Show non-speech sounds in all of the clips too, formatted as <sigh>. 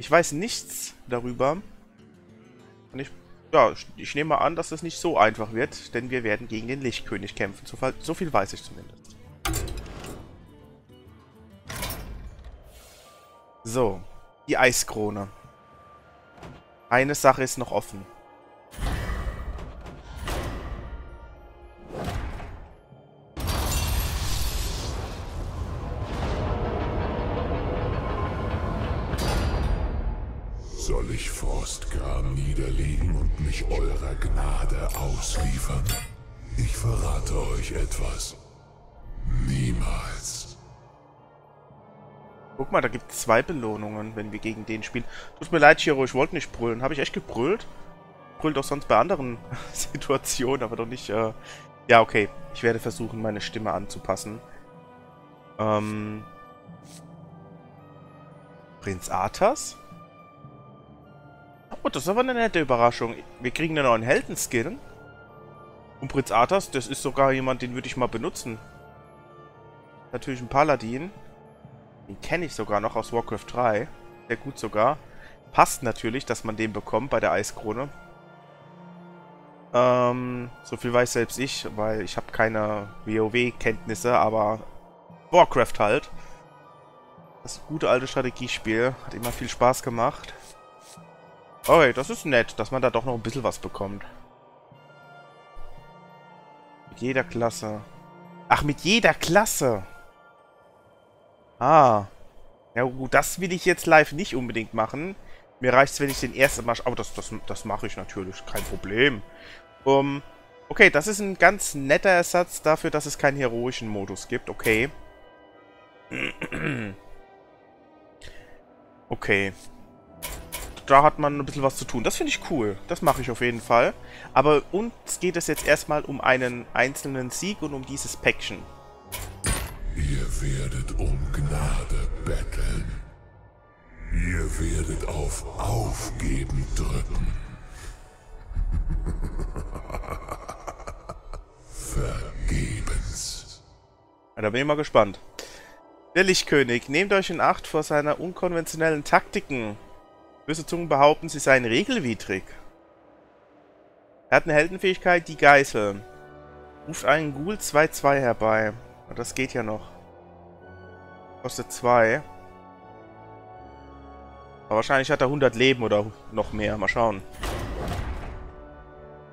Ich weiß nichts darüber. Und ich, ja, ich nehme mal an, dass es nicht so einfach wird, denn wir werden gegen den Lichtkönig kämpfen. So, so viel weiß ich zumindest. So, die Eiskrone. Eine Sache ist noch offen. Mich eurer Gnade ausliefern? Ich verrate euch etwas. Niemals. Guck mal, da gibt es zwei Belohnungen, wenn wir gegen den spielen. Tut mir leid, Chiro, ich wollte nicht brüllen. Habe ich echt gebrüllt? Brüllt doch sonst bei anderen <laughs> Situationen, aber doch nicht... Äh... Ja, okay. Ich werde versuchen, meine Stimme anzupassen. Ähm... Prinz Arthas? Oh, das ist aber eine nette Überraschung. Wir kriegen einen neuen Heldenskin. Und Prinz Arthas, das ist sogar jemand, den würde ich mal benutzen. Natürlich ein Paladin. Den kenne ich sogar noch aus Warcraft 3. Sehr gut sogar. Passt natürlich, dass man den bekommt bei der Eiskrone. Ähm, so viel weiß selbst ich, weil ich habe keine WoW-Kenntnisse, aber Warcraft halt. Das gute alte Strategiespiel. Hat immer viel Spaß gemacht. Okay, das ist nett, dass man da doch noch ein bisschen was bekommt. Mit jeder Klasse. Ach, mit jeder Klasse! Ah. Ja gut, das will ich jetzt live nicht unbedingt machen. Mir reicht es, wenn ich den ersten Mal... Aber das, das, das mache ich natürlich, kein Problem. Um, okay, das ist ein ganz netter Ersatz dafür, dass es keinen heroischen Modus gibt. Okay. <clears throat> Okay. Da hat man ein bisschen was zu tun. Das finde ich cool. Das mache ich auf jeden Fall. Aber uns geht es jetzt erstmal um einen einzelnen Sieg und um dieses Päckchen. Ihr werdet um Gnade betteln. Ihr werdet auf Aufgeben drücken. <laughs> Vergebens. Ja, da bin ich mal gespannt. Der Lichtkönig, nehmt euch in Acht vor seiner unkonventionellen Taktiken. Böse Zungen behaupten, sie seien regelwidrig. Er hat eine Heldenfähigkeit, die Geißel. Ruft einen Ghoul 2-2 herbei. Das geht ja noch. Kostet 2. Aber wahrscheinlich hat er 100 Leben oder noch mehr. Mal schauen.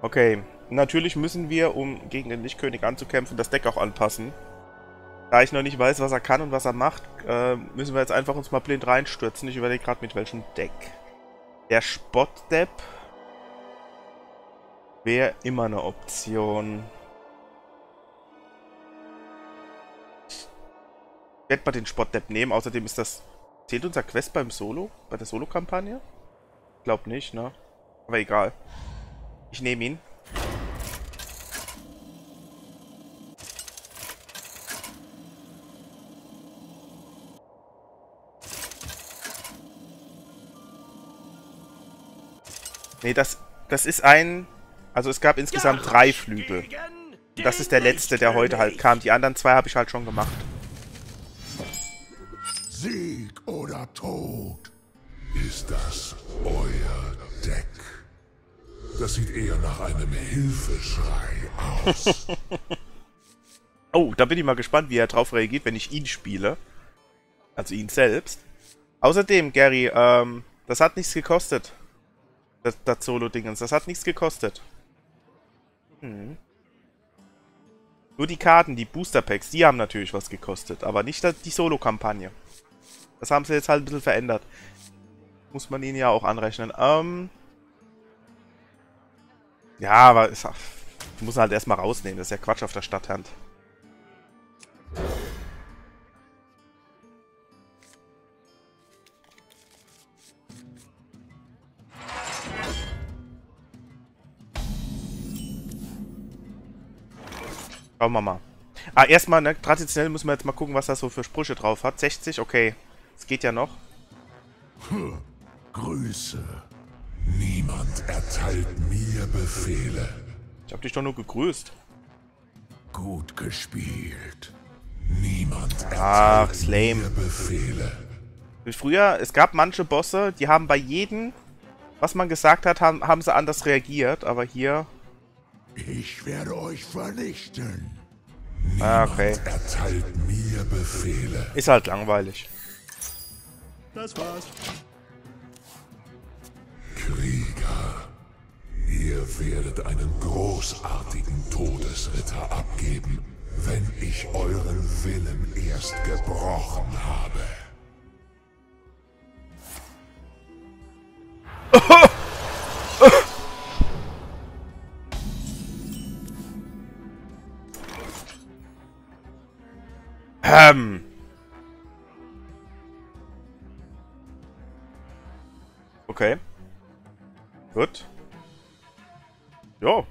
Okay. Natürlich müssen wir, um gegen den Lichtkönig anzukämpfen, das Deck auch anpassen. Da ich noch nicht weiß, was er kann und was er macht, äh, müssen wir jetzt einfach uns mal blind reinstürzen. Ich überlege gerade mit welchem Deck. Der Spottdepp wäre immer eine Option. Ich werde mal den Spottdepp nehmen. Außerdem ist das... Zählt unser Quest beim Solo? Bei der Solo-Kampagne? Glaub nicht, ne? Aber egal. Ich nehme ihn. Nee, das, das ist ein... Also es gab insgesamt drei Flügel. Und das ist der letzte, der heute halt kam. Die anderen zwei habe ich halt schon gemacht. Sieg oder Tod. Ist das euer Deck? Das sieht eher nach einem Hilfeschrei aus. <laughs> oh, da bin ich mal gespannt, wie er drauf reagiert, wenn ich ihn spiele. Also ihn selbst. Außerdem, Gary, ähm, das hat nichts gekostet. Das, das Solo-Dingens. Das hat nichts gekostet. Hm. Nur die Karten, die Booster-Packs, die haben natürlich was gekostet. Aber nicht die Solo-Kampagne. Das haben sie jetzt halt ein bisschen verändert. Muss man ihnen ja auch anrechnen. Ähm. Ja, aber ist, muss halt erstmal rausnehmen. Das ist ja Quatsch auf der Stadthand. Schauen wir mal. Ah, erstmal, ne, traditionell müssen wir jetzt mal gucken, was das so für Sprüche drauf hat. 60, okay. Es geht ja noch. Grüße. Niemand erteilt mir Befehle. Ich hab dich doch nur gegrüßt. Gut gespielt. Niemand Ach, Slame. mir Befehle. Früher, es gab manche Bosse, die haben bei jedem, was man gesagt hat, haben, haben sie anders reagiert, aber hier... Ich werde euch vernichten. Ah, okay. Erteilt mir Befehle. Ist halt langweilig. Das war's. Krieger, ihr werdet einen großartigen Todesritter abgeben, wenn ich euren Willen erst gebrochen habe. <laughs> Ähm. Okay. Gut. Jo.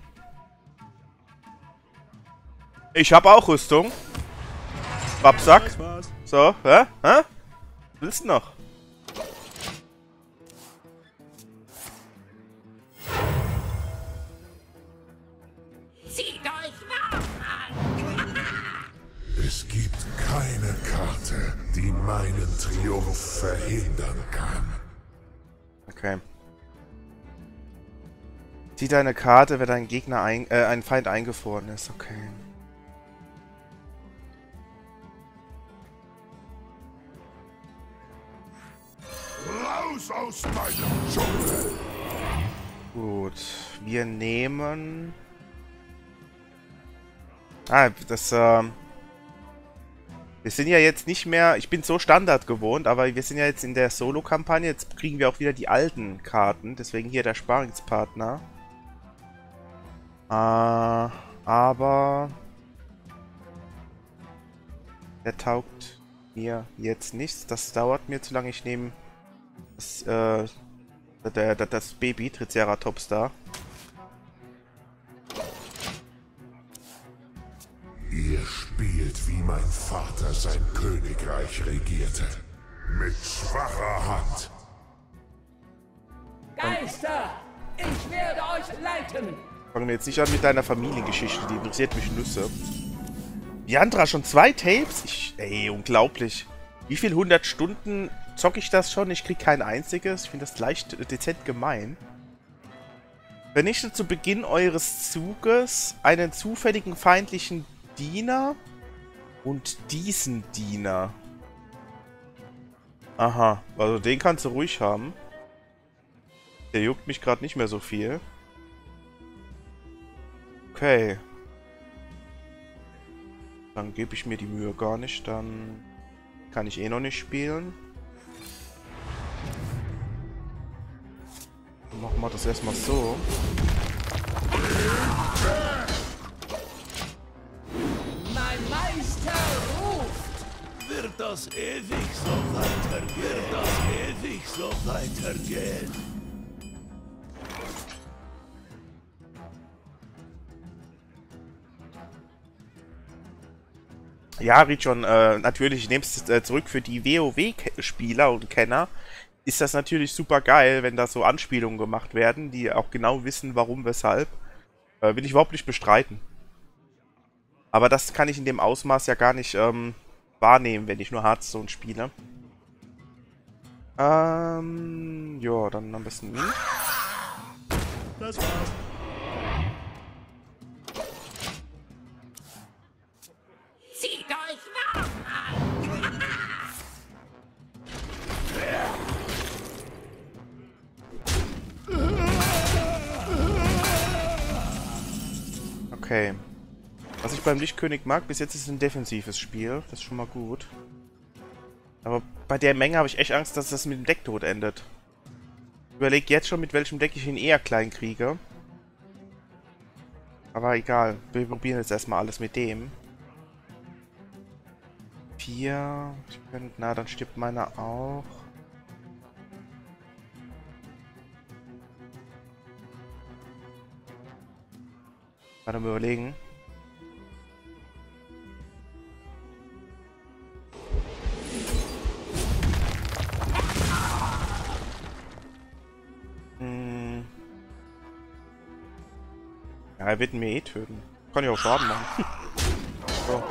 Ich hab auch Rüstung. Babsack. So, hä? Hä? Willst du noch? Meinen Triumph verhindern kann. Okay. Zieh deine Karte, wenn dein Gegner ein, äh, ein Feind eingefroren ist. Okay. Raus aus meinem Dschungel! Gut. Wir nehmen... Ah, das, ähm... Wir sind ja jetzt nicht mehr... Ich bin so Standard gewohnt, aber wir sind ja jetzt in der Solo-Kampagne. Jetzt kriegen wir auch wieder die alten Karten. Deswegen hier der Sparingspartner. Äh, aber... Der taugt mir jetzt nichts. Das dauert mir zu lange. Ich nehme das, äh, der, das Baby Triceratops da. Ihr wie mein Vater sein Königreich regierte. Mit schwacher Hand. Geister! Ich werde euch leiten! Fangen wir jetzt nicht an mit deiner Familiengeschichte, die interessiert mich Nüsse. Jandra, schon zwei Tapes? Ich, ey, unglaublich. Wie viel 100 Stunden zocke ich das schon? Ich krieg kein einziges. Ich finde das leicht äh, dezent gemein. Vernichtet zu Beginn eures Zuges einen zufälligen feindlichen Diener und diesen Diener. Aha, also den kannst du ruhig haben. Der juckt mich gerade nicht mehr so viel. Okay. Dann gebe ich mir die Mühe gar nicht, dann kann ich eh noch nicht spielen. Dann machen wir das erstmal so. Das ewig so weitergehen? Wird das ewig so weitergehen? Ja, Richon, äh, natürlich, ich nehme es äh, zurück für die WoW-Spieler und Kenner. Ist das natürlich super geil, wenn da so Anspielungen gemacht werden, die auch genau wissen, warum, weshalb. Äh, will ich überhaupt nicht bestreiten. Aber das kann ich in dem Ausmaß ja gar nicht ähm, wahrnehmen, wenn ich nur Hearthstone spiele. Ähm, ja, dann am besten ihn. Das war's. Zieht euch warm an! Okay. Was ich beim Lichtkönig mag, bis jetzt ist es ein defensives Spiel. Das ist schon mal gut. Aber bei der Menge habe ich echt Angst, dass das mit dem Decktod endet. Ich überlege jetzt schon, mit welchem Deck ich ihn eher klein kriege. Aber egal. Wir probieren jetzt erstmal alles mit dem. Vier. Könnte, na, dann stirbt meiner auch. Warte mal überlegen. Ja, er wird ihn mir eh töten. Kann ich auch Schaden machen. so.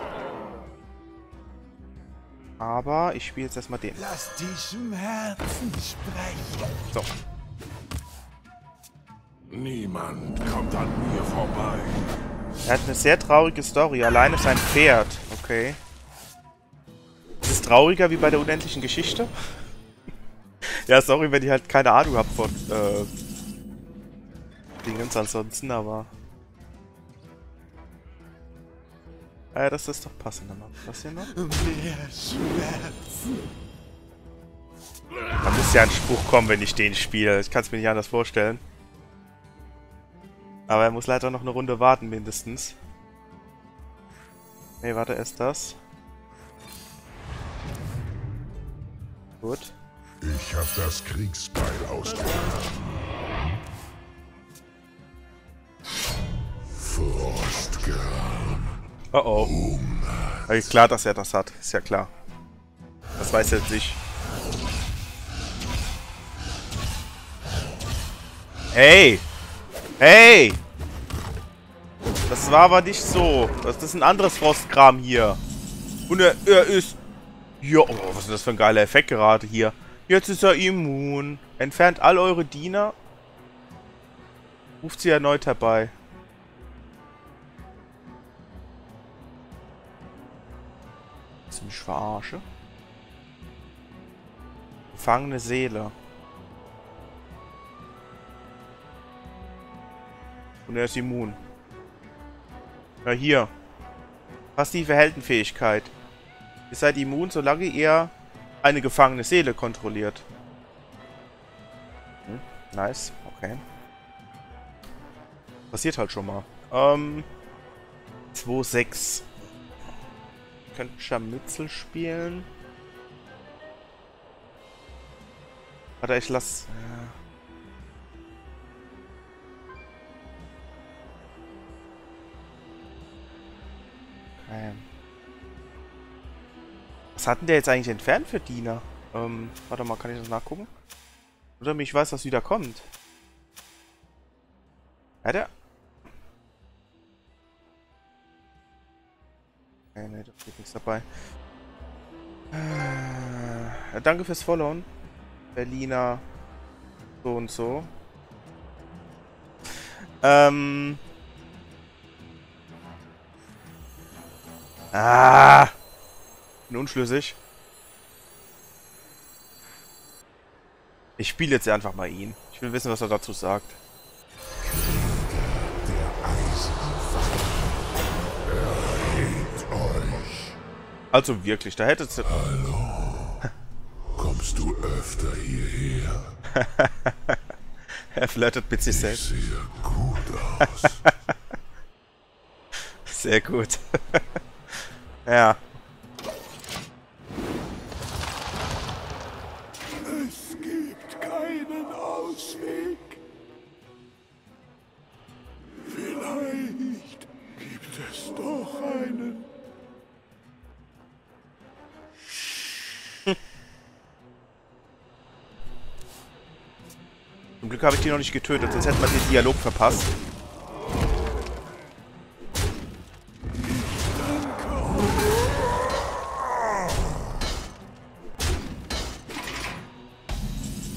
<laughs> Aber ich spiele jetzt erstmal den. Lass die Schmerzen sprechen. So. Niemand kommt an mir vorbei. Er hat eine sehr traurige Story. Alleine sein Pferd. Okay. Ist es trauriger wie bei der unendlichen Geschichte? <laughs> ja, sorry, wenn ich halt keine Ahnung habe von äh, Dingens ansonsten, aber... Ah ja, das ist doch passend. Das hier noch. Mehr Schmerzen. Da muss ja ein Spruch kommen, wenn ich den spiele. Ich kann es mir nicht anders vorstellen. Aber er muss leider noch eine Runde warten, mindestens. Nee, warte, erst das. Gut. Ich hab das Kriegsbeil ausgehört. Frostgram. Oh oh. Aber ist klar, dass er das hat. Ist ja klar. Das weiß er nicht. Hey! Hey! Das war aber nicht so. Das ist ein anderes Frostkram hier. Und er, er ist... Ja, oh, was ist das für ein geiler Effekt gerade hier. Jetzt ist er immun. Entfernt all eure Diener. Ruft sie erneut herbei. Du mich verarsche? Gefangene Seele. Und er ist immun. Ja, hier. Passive Heldenfähigkeit. Ihr seid immun, solange ihr eine gefangene Seele kontrolliert. Hm, nice, okay. Passiert halt schon mal. Ähm. 2-6. Könnten Scharmützel spielen. Warte, ich lass. Ja. Okay. Was hat denn der jetzt eigentlich entfernt für Diener? Ähm, warte mal, kann ich das nachgucken? Oder mich weiß, was wieder kommt. Hat er? Okay, ne, da steht nichts dabei. Äh, danke fürs Followen. Berliner so und so. Ähm. Ah! Bin unschlüssig. Ich spiele jetzt einfach mal ihn. Ich will wissen, was er dazu sagt. Also wirklich, da hättest du... Kommst du öfter hierher? <laughs> Er flirtet mit sich selbst. Sehe gut aus. <laughs> Sehr gut. <laughs> ja. Die noch nicht getötet, sonst hätte man den Dialog verpasst.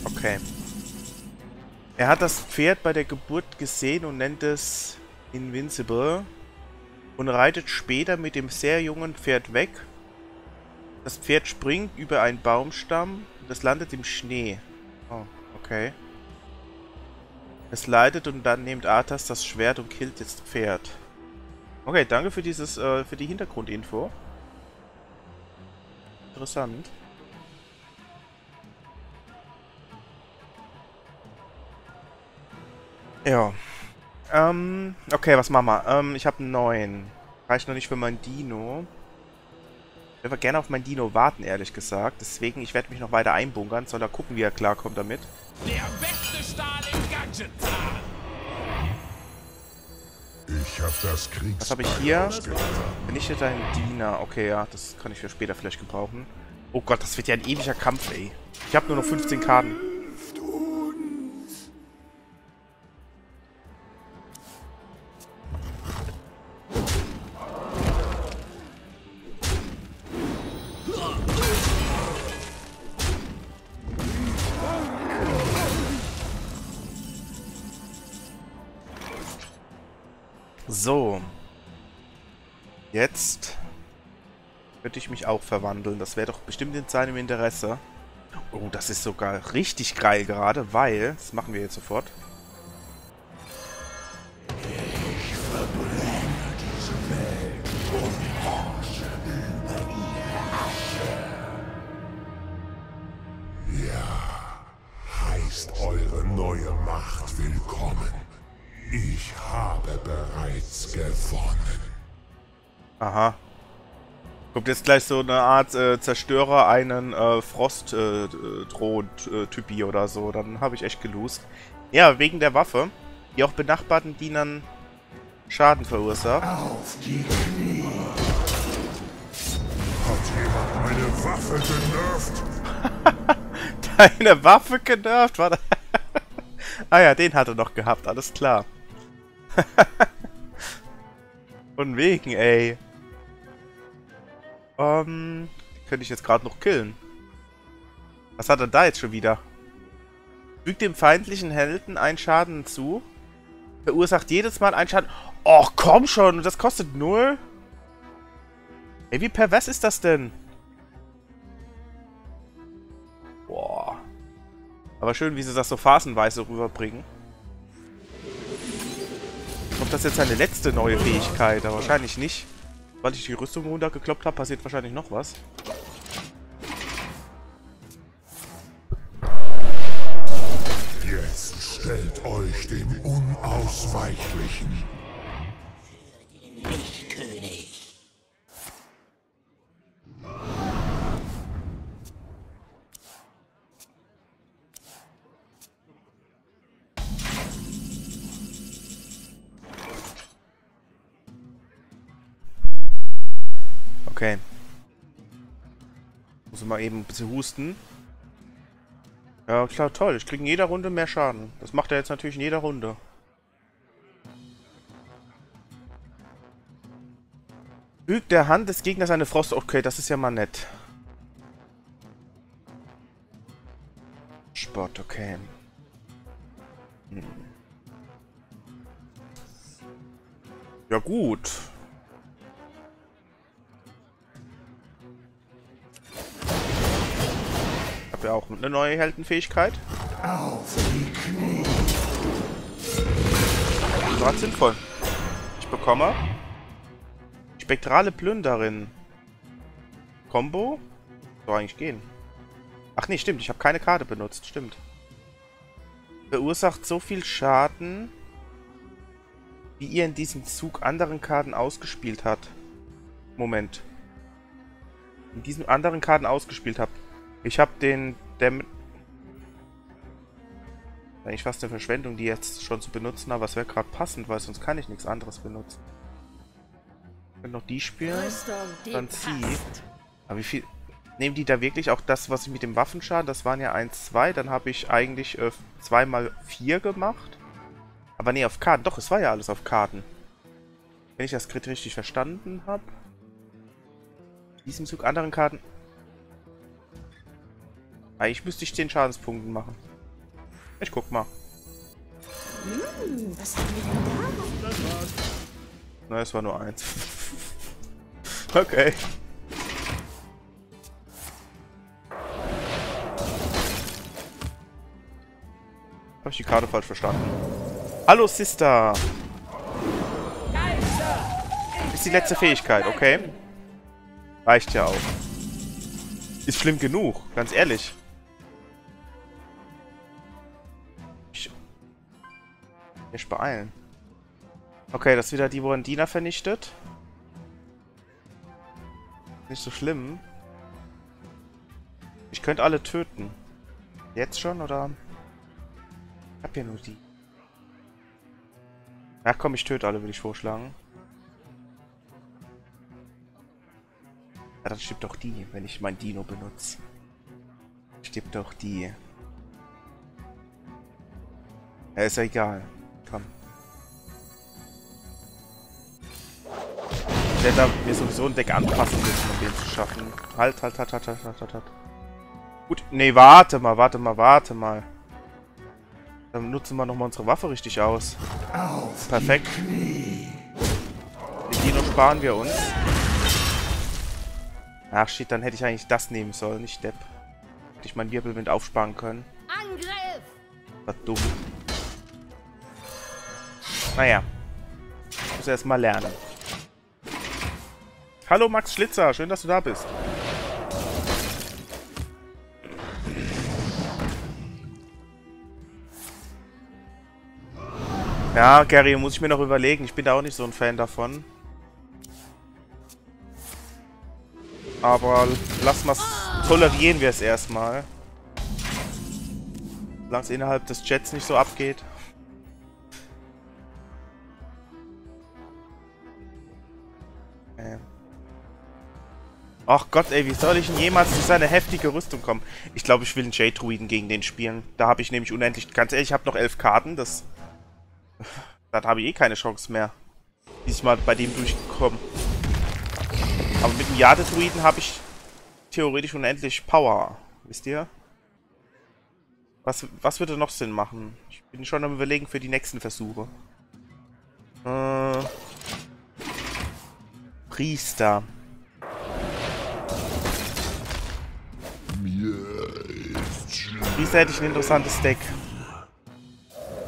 Okay. Er hat das Pferd bei der Geburt gesehen und nennt es Invincible und reitet später mit dem sehr jungen Pferd weg. Das Pferd springt über einen Baumstamm und es landet im Schnee. Oh, okay. Es leidet und dann nimmt Arthas das Schwert und killt das Pferd. Okay, danke für dieses, äh, für die Hintergrundinfo. Interessant. Ja. Ähm, okay, was machen wir? Ähm, ich habe neuen. Reicht noch nicht für mein Dino. Ich würde gerne auf mein Dino warten, ehrlich gesagt. Deswegen, ich werde mich noch weiter einbunkern. Soll er gucken, wie er klarkommt damit. Der beste Stahl Gadgetal. Ich hab das Kriegsbeil Was habe ich hier? Vernichtet einen Diener. Okay, ja, das kann ich für später vielleicht gebrauchen. Oh Gott, das wird ja ein ewiger Kampf, ey. Ich habe nur noch 15 Karten. Jetzt könnte ich mich auch verwandeln. Das wäre doch bestimmt in seinem Interesse. Oh, das ist sogar richtig geil gerade, weil... Das machen wir jetzt sofort. Heißt eure neue Macht willkommen. Ich habe bereits gewonnen. Aha. Kommt jetzt gleich so eine Art äh, Zerstörer einen äh, Frost-Drohn-Typi äh, oder so. Dann habe ich echt gelost. Ja, wegen der Waffe, die auch benachbarten Dienern Schaden verursacht. Auf die Knie. Hat jemand meine Waffe genervt? <laughs> Deine Waffe genervt, war <laughs> Ah ja, den hat er noch gehabt, alles klar. <laughs> Von wegen, ey. Ähm, könnte ich jetzt gerade noch killen. Was hat er da jetzt schon wieder? Fügt dem feindlichen Helden einen Schaden zu. Verursacht jedes Mal einen Schaden. Och, komm schon, das kostet null. Ey, wie pervers ist das denn? Boah. Aber schön, wie sie das so phasenweise rüberbringen. Ob das jetzt seine letzte neue Fähigkeit? Aber wahrscheinlich nicht. Weil ich die Rüstung runtergekloppt habe, passiert wahrscheinlich noch was. Jetzt stellt euch dem Unausweichlichen. Lichtkönig. Okay. Muss mal eben ein bisschen husten. Ja, klar, toll. Ich kriege in jeder Runde mehr Schaden. Das macht er jetzt natürlich in jeder Runde. Fügt der Hand des Gegners eine Frost... Okay, das ist ja mal nett. Sport, okay. Hm. Ja gut. Habe ja auch eine neue Heldenfähigkeit. Gerade sinnvoll. Ich bekomme spektrale Plünderin. Combo? Soll eigentlich gehen. Ach nee, stimmt. Ich habe keine Karte benutzt. Stimmt. Verursacht so viel Schaden, wie ihr in diesem Zug anderen Karten ausgespielt habt. Moment. In diesen anderen Karten ausgespielt habt. Ich habe den... Dam eigentlich fast eine Verschwendung, die jetzt schon zu benutzen, aber es wäre gerade passend, weil sonst kann ich nichts anderes benutzen. Ich könnte noch die spielen, Rüstung, die dann zieh. Aber wie viel... Nehmen die da wirklich auch das, was ich mit dem Waffenschaden, das waren ja 1, 2, dann habe ich eigentlich äh, 2 mal 4 gemacht. Aber nee, auf Karten. Doch, es war ja alles auf Karten. Wenn ich das Crit richtig verstanden habe. Diesem Zug anderen Karten. Eigentlich müsste ich 10 Schadenspunkten machen. Ich guck mal. Hm, was haben wir denn da? Na, es war nur eins. okay. Habe ich die Karte falsch verstanden? Hallo, Sister! Ist die letzte Fähigkeit, okay. Reicht ja auch. Ist schlimm genug, ganz ehrlich. Mich beeilen. Okay, das ist wieder die, wo ein Diener vernichtet. Nicht so schlimm. Ich könnte alle töten. Jetzt schon, oder? Ich hab ja nur die. Ja, komm, ich töte alle, würde ich vorschlagen. Ja, dann stirbt doch die, wenn ich mein Dino benutze. Stirbt doch die. Ja, ist ja egal. Komm. Ich werde da mir sowieso ein Deck anpassen müssen, um den zu schaffen. Halt, halt, halt, halt, halt, halt, halt, halt. Gut, nee, warte mal, warte mal, warte mal. Dann nutzen wir nochmal unsere Waffe richtig aus. Perfekt. die Knie. Dino sparen wir uns. Ach shit, dann hätte ich eigentlich das nehmen sollen, nicht Depp. Hätte ich meinen Wirbelwind aufsparen können. Angriff! War dumm. Naja. Muss erst mal lernen. Hallo Max Schlitzer, schön, dass du da bist. Ja, Gary, muss ich mir noch überlegen. Ich bin da auch nicht so ein Fan davon. Aber lass mal tolerieren wir es erstmal. Solange es innerhalb des Jets nicht so abgeht. Ähm. Ach Gott, ey, wie soll ich denn jemals durch seine heftige Rüstung kommen? Ich glaube, ich will einen J-Druiden gegen den spielen. Da habe ich nämlich unendlich... Ganz ehrlich, ich habe noch elf Karten. Das... <laughs> Dann habe ich eh keine Chance mehr. Diesmal bei dem durchgekommen. Aber mit dem Jade-Druiden habe ich theoretisch unendlich Power. Wisst ihr? Was, was würde noch Sinn machen? Ich bin schon am überlegen für die nächsten Versuche. Äh, Priester. Priester hätte ich ein interessantes Deck.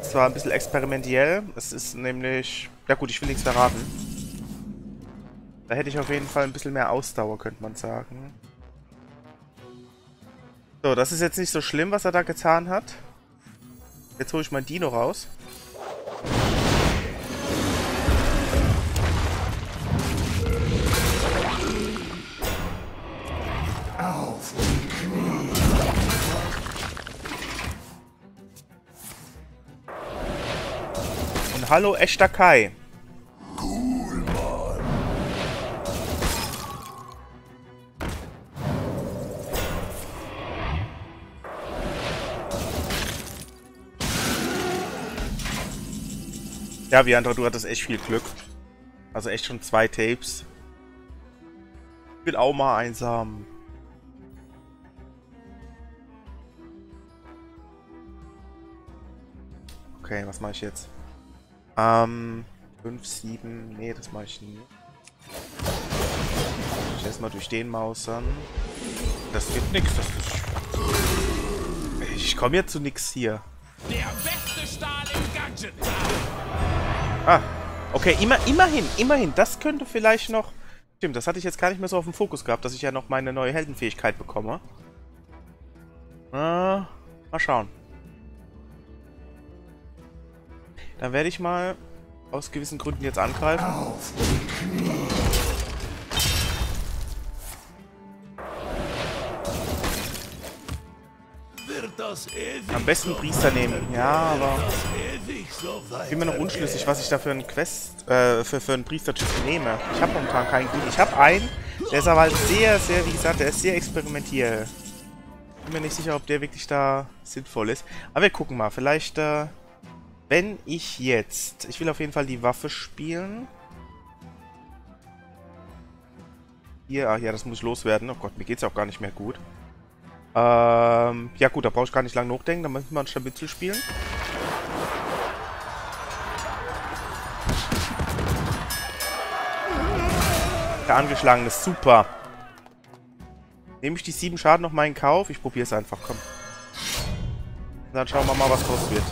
Zwar ein bisschen experimentell. Es ist nämlich... Ja gut, ich will nichts verraten. Da hätte ich auf jeden Fall ein bisschen mehr Ausdauer, könnte man sagen. So, das ist jetzt nicht so schlimm, was er da getan hat. Jetzt hole ich mein Dino raus. Hallo, echter Kai. Ja, Viandra, du hattest echt viel Glück. Also echt schon zwei Tapes. Ich will auch mal einsam. Okay, was mache ich jetzt? Ähm, 5, 7, nee, das mache ich nicht. Ich erstmal durch den Mausern. Das wird nix, das ist... Ich komme jetzt zu nix hier. Der beste Stahl im Gadget. Ah, okay, immer, immerhin, immerhin. Das könnte vielleicht noch... Stimmt, das hatte ich jetzt gar nicht mehr so auf dem Fokus gehabt, dass ich ja noch meine neue Heldenfähigkeit bekomme. Äh, mal schauen. Dann werde ich mal aus gewissen Gründen jetzt angreifen. Am besten Priester nehmen. Ja, aber ich bin mir noch unschlüssig, was ich da für einen Quest, äh, für, für einen Priestertyp nehme. Ich habe momentan keinen guten. Ich habe einen, der ist aber halt sehr, sehr, wie gesagt, der ist sehr experimentell. Bin mir nicht sicher, ob der wirklich da sinnvoll ist. Aber wir gucken mal. Vielleicht, äh, wenn ich jetzt... Ich will auf jeden Fall die Waffe spielen. Hier, ah, ja, das muss ich loswerden. Oh Gott, mir geht's auch gar nicht mehr gut. Ähm, ja gut, da brauche ich gar nicht lange nachdenken. Dann müssen wir ein Scharmützel spielen. Der angeschlagen ist super. Nehme ich die 7 Schaden noch mal in Kauf? Ich probiere es einfach, komm. Dann schauen wir mal, was los wird.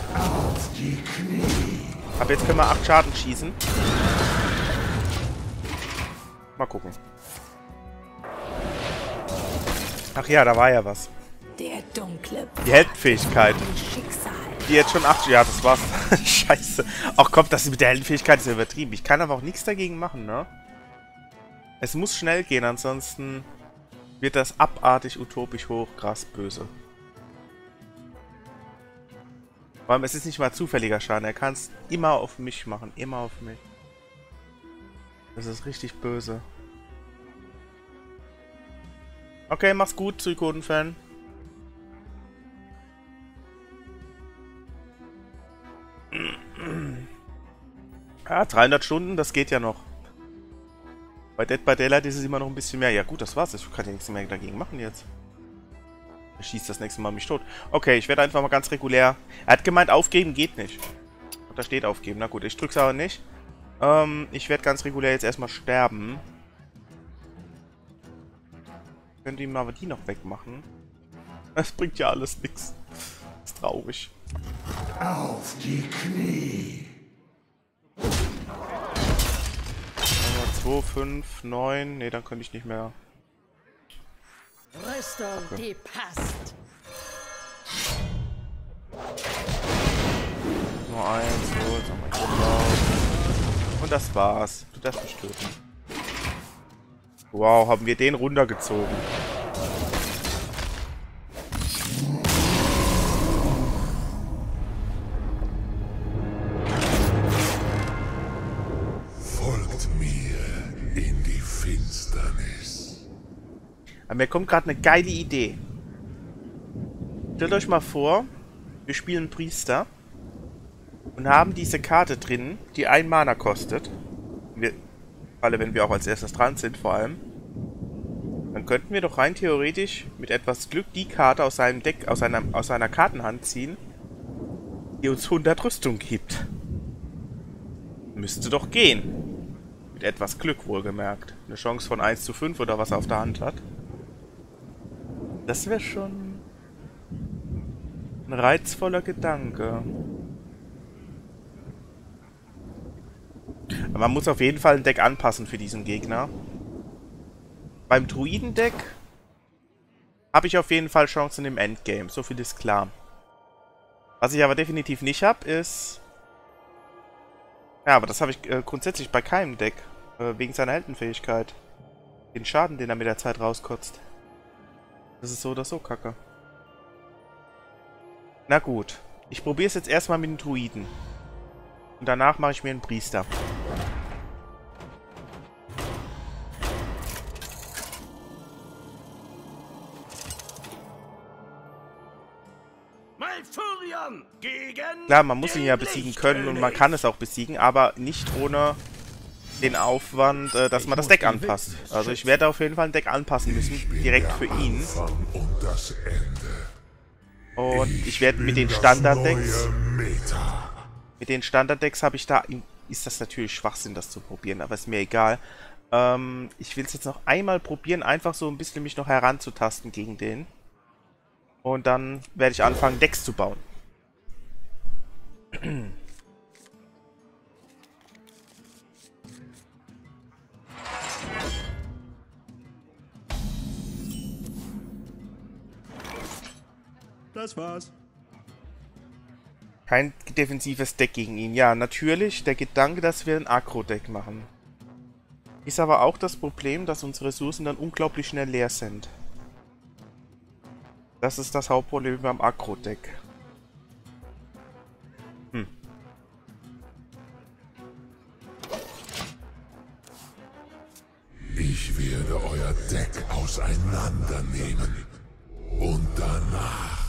Aber jetzt können wir 8 Schaden schießen. Mal gucken. Ach ja, da war ja was. Der dunkle Die Heldenfähigkeit. Die jetzt schon 8... Ja, das war's. <laughs> Scheiße. Ach komm, das mit der Heldenfähigkeit ist ja übertrieben. Ich kann aber auch nichts dagegen machen, ne? Es muss schnell gehen, ansonsten wird das abartig, utopisch hoch, krass, böse. Vor allem, es ist nicht mal zufälliger Schaden. Er kann es immer auf mich machen. Immer auf mich. Das ist richtig böse. Okay, mach's gut, Suikoden-Fan. Ja, 300 Stunden, das geht ja noch. Bei Dead by Daylight ist es immer noch ein bisschen mehr. Ja gut, das war's. Ich kann ja nichts mehr dagegen machen jetzt. Er schießt das nächste Mal mich tot. Okay, ich werde einfach mal ganz regulär... Er hat gemeint, aufgeben geht nicht. Und da steht aufgeben. Na gut, ich drück's aber nicht. Ähm, ich werde ganz regulär jetzt erstmal sterben. Könnte ihm aber die noch wegmachen. <laughs> Das bringt ja alles nichts. Ist traurig. Auf die Knie. 2, 5, 9. Ne, dann könnte ich nicht mehr. Rüstung, die passt. Nur eins, haben wir hier drauf. Und das war's. Du darfst mich töten. Wow, haben wir den runtergezogen. Aber mir kommt gerade eine geile Idee. Stellt euch mal vor, wir spielen Priester und haben diese Karte drin, die ein Mana kostet. Wir, alle wenn wir auch als erstes dran sind, vor allem. Dann könnten wir doch rein theoretisch mit etwas Glück die Karte aus seinem Deck, aus einer, aus seiner Kartenhand ziehen, die uns 100 Rüstung gibt. Müsste doch gehen. Mit etwas Glück wohlgemerkt. Eine Chance von 1 zu 5 oder was er auf der Hand hat. Das wäre schon ein reizvoller Gedanke. Aber man muss auf jeden Fall ein Deck anpassen für diesen Gegner. Beim Druidendeck habe ich auf jeden Fall Chancen im Endgame. So viel ist klar. Was ich aber definitiv nicht habe, ist... Ja, aber das habe ich äh, grundsätzlich bei keinem Deck. Äh, wegen seiner Heldenfähigkeit. Den Schaden, den er mit der Zeit rauskotzt. Das ist so oder so kacke. Na gut. Ich probiere es jetzt erstmal mit den Druiden. Und danach mache ich mir einen Priester. Klar, man muss ihn ja besiegen können und man kann es auch besiegen, aber nicht ohne den Aufwand, äh, dass man das Deck anpasst. Also ich werde auf jeden Fall ein Deck anpassen müssen, direkt für ihn. Und ich werde mit den Standarddecks, mit den Standarddecks habe ich da, ist das natürlich Schwachsinn, das zu probieren, aber ist mir egal. Ähm, ich will es jetzt noch einmal probieren, einfach so ein bisschen mich noch heranzutasten gegen den. Und dann werde ich anfangen, Decks zu bauen. Das war's. Kein defensives Deck gegen ihn. Ja, natürlich der Gedanke, dass wir ein Agro-Deck machen. Ist aber auch das Problem, dass unsere Ressourcen dann unglaublich schnell leer sind. Das ist das Hauptproblem beim Agro-Deck. Hm. Ich werde euer Deck auseinandernehmen. Und danach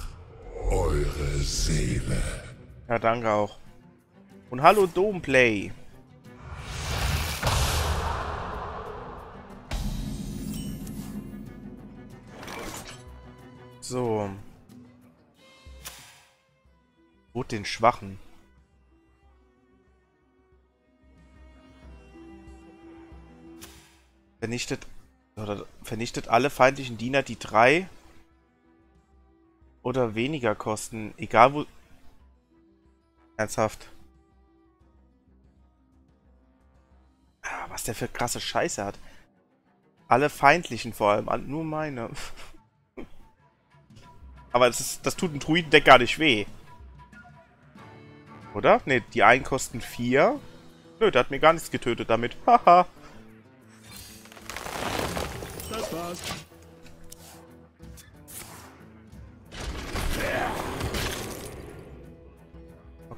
eure Seele. Ja, danke auch. Und hallo Domplay. So. Gut den Schwachen. Vernichtet oder vernichtet alle feindlichen Diener, die drei oder weniger kosten, egal wo. Ernsthaft. Ah, was der für krasse Scheiße hat. Alle feindlichen vor allem, nur meine. <laughs> Aber das, ist, das tut ein Druidendeck gar nicht weh. Oder? Ne, die einen kosten 4. Nö, der hat mir gar nichts getötet damit. Haha. Das war's.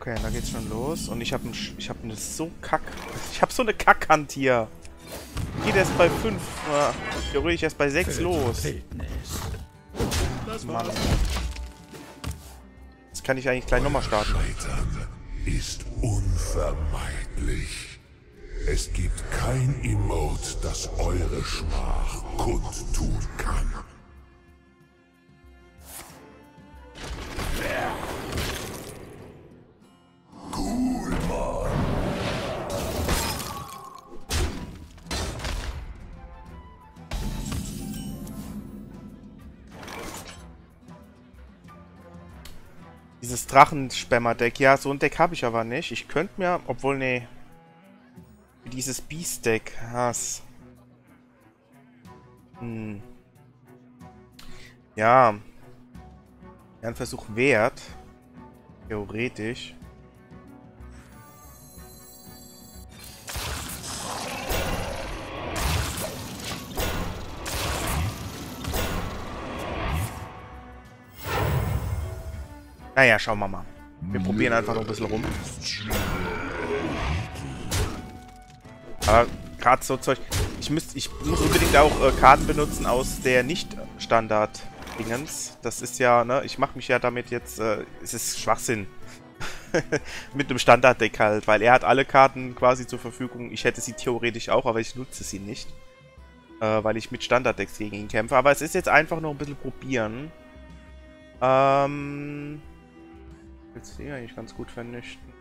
Okay, da geht's schon los. Und ich habe ich hab eine so kack... Ich habe so eine Kackhand hier. Geht erst bei 5. Äh, theoretisch erst bei 6 los. Das Mann. Jetzt kann ich eigentlich gleich nochmal starten. Scheitern ist unvermeidlich. Es gibt kein Emote, das eure Schmach kundtun kann. Dieses Drachenspammer-Deck. Ja, so ein Deck habe ich aber nicht. Ich könnte mir, obwohl, nee. Dieses Beast-Deck. Hass. Hm. Ja. Ein Versuch wert. Theoretisch. Naja, schauen wir mal. Wir probieren einfach noch ein bisschen rum. Aber gerade so Zeug... Ich, müsst, ich muss unbedingt auch äh, Karten benutzen aus der Nicht-Standard-Dingens. Das ist ja, ne, ich mache mich ja damit jetzt... Äh, es ist Schwachsinn. <laughs> Mit einem Standard-Deck halt, weil er hat alle Karten quasi zur Verfügung. Ich hätte sie theoretisch auch, aber ich nutze sie nicht. Äh, weil ich mit Standard-Decks gegen ihn kämpfe. Aber es ist jetzt einfach nur ein bisschen probieren. Ähm... Willst du die eigentlich ganz gut vernichten?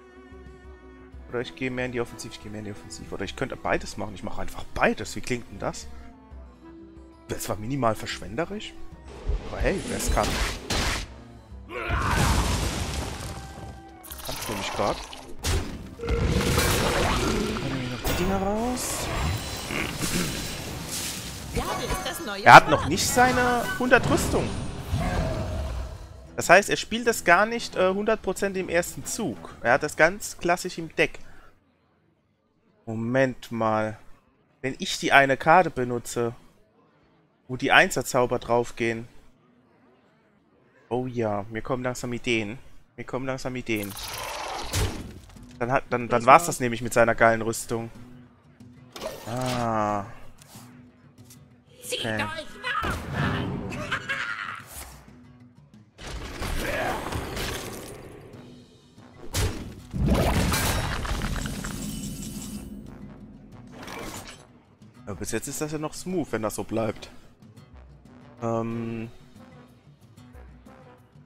Oder ich gehe mehr in die Offensive, ich gehe mehr in die Offensive. Oder ich könnte beides machen. Ich mache einfach beides. Wie klingt denn das? Das war minimal verschwenderisch. Aber hey, wer es kann. Kannst du mich gerade. Die Dinger raus. Er hat noch nicht seine 100 Rüstung. Das heißt, er spielt das gar nicht äh, 100% im ersten Zug. Er hat das ganz klassisch im Deck. Moment mal. Wenn ich die eine Karte benutze, wo die Einserzauber draufgehen. Oh ja, mir kommen langsam Ideen. Mir kommen langsam Ideen. Dann, hat, dann, dann war's das nämlich mit seiner geilen Rüstung. Ah. Okay. Ja, bis jetzt ist das ja noch smooth, wenn das so bleibt. Ähm,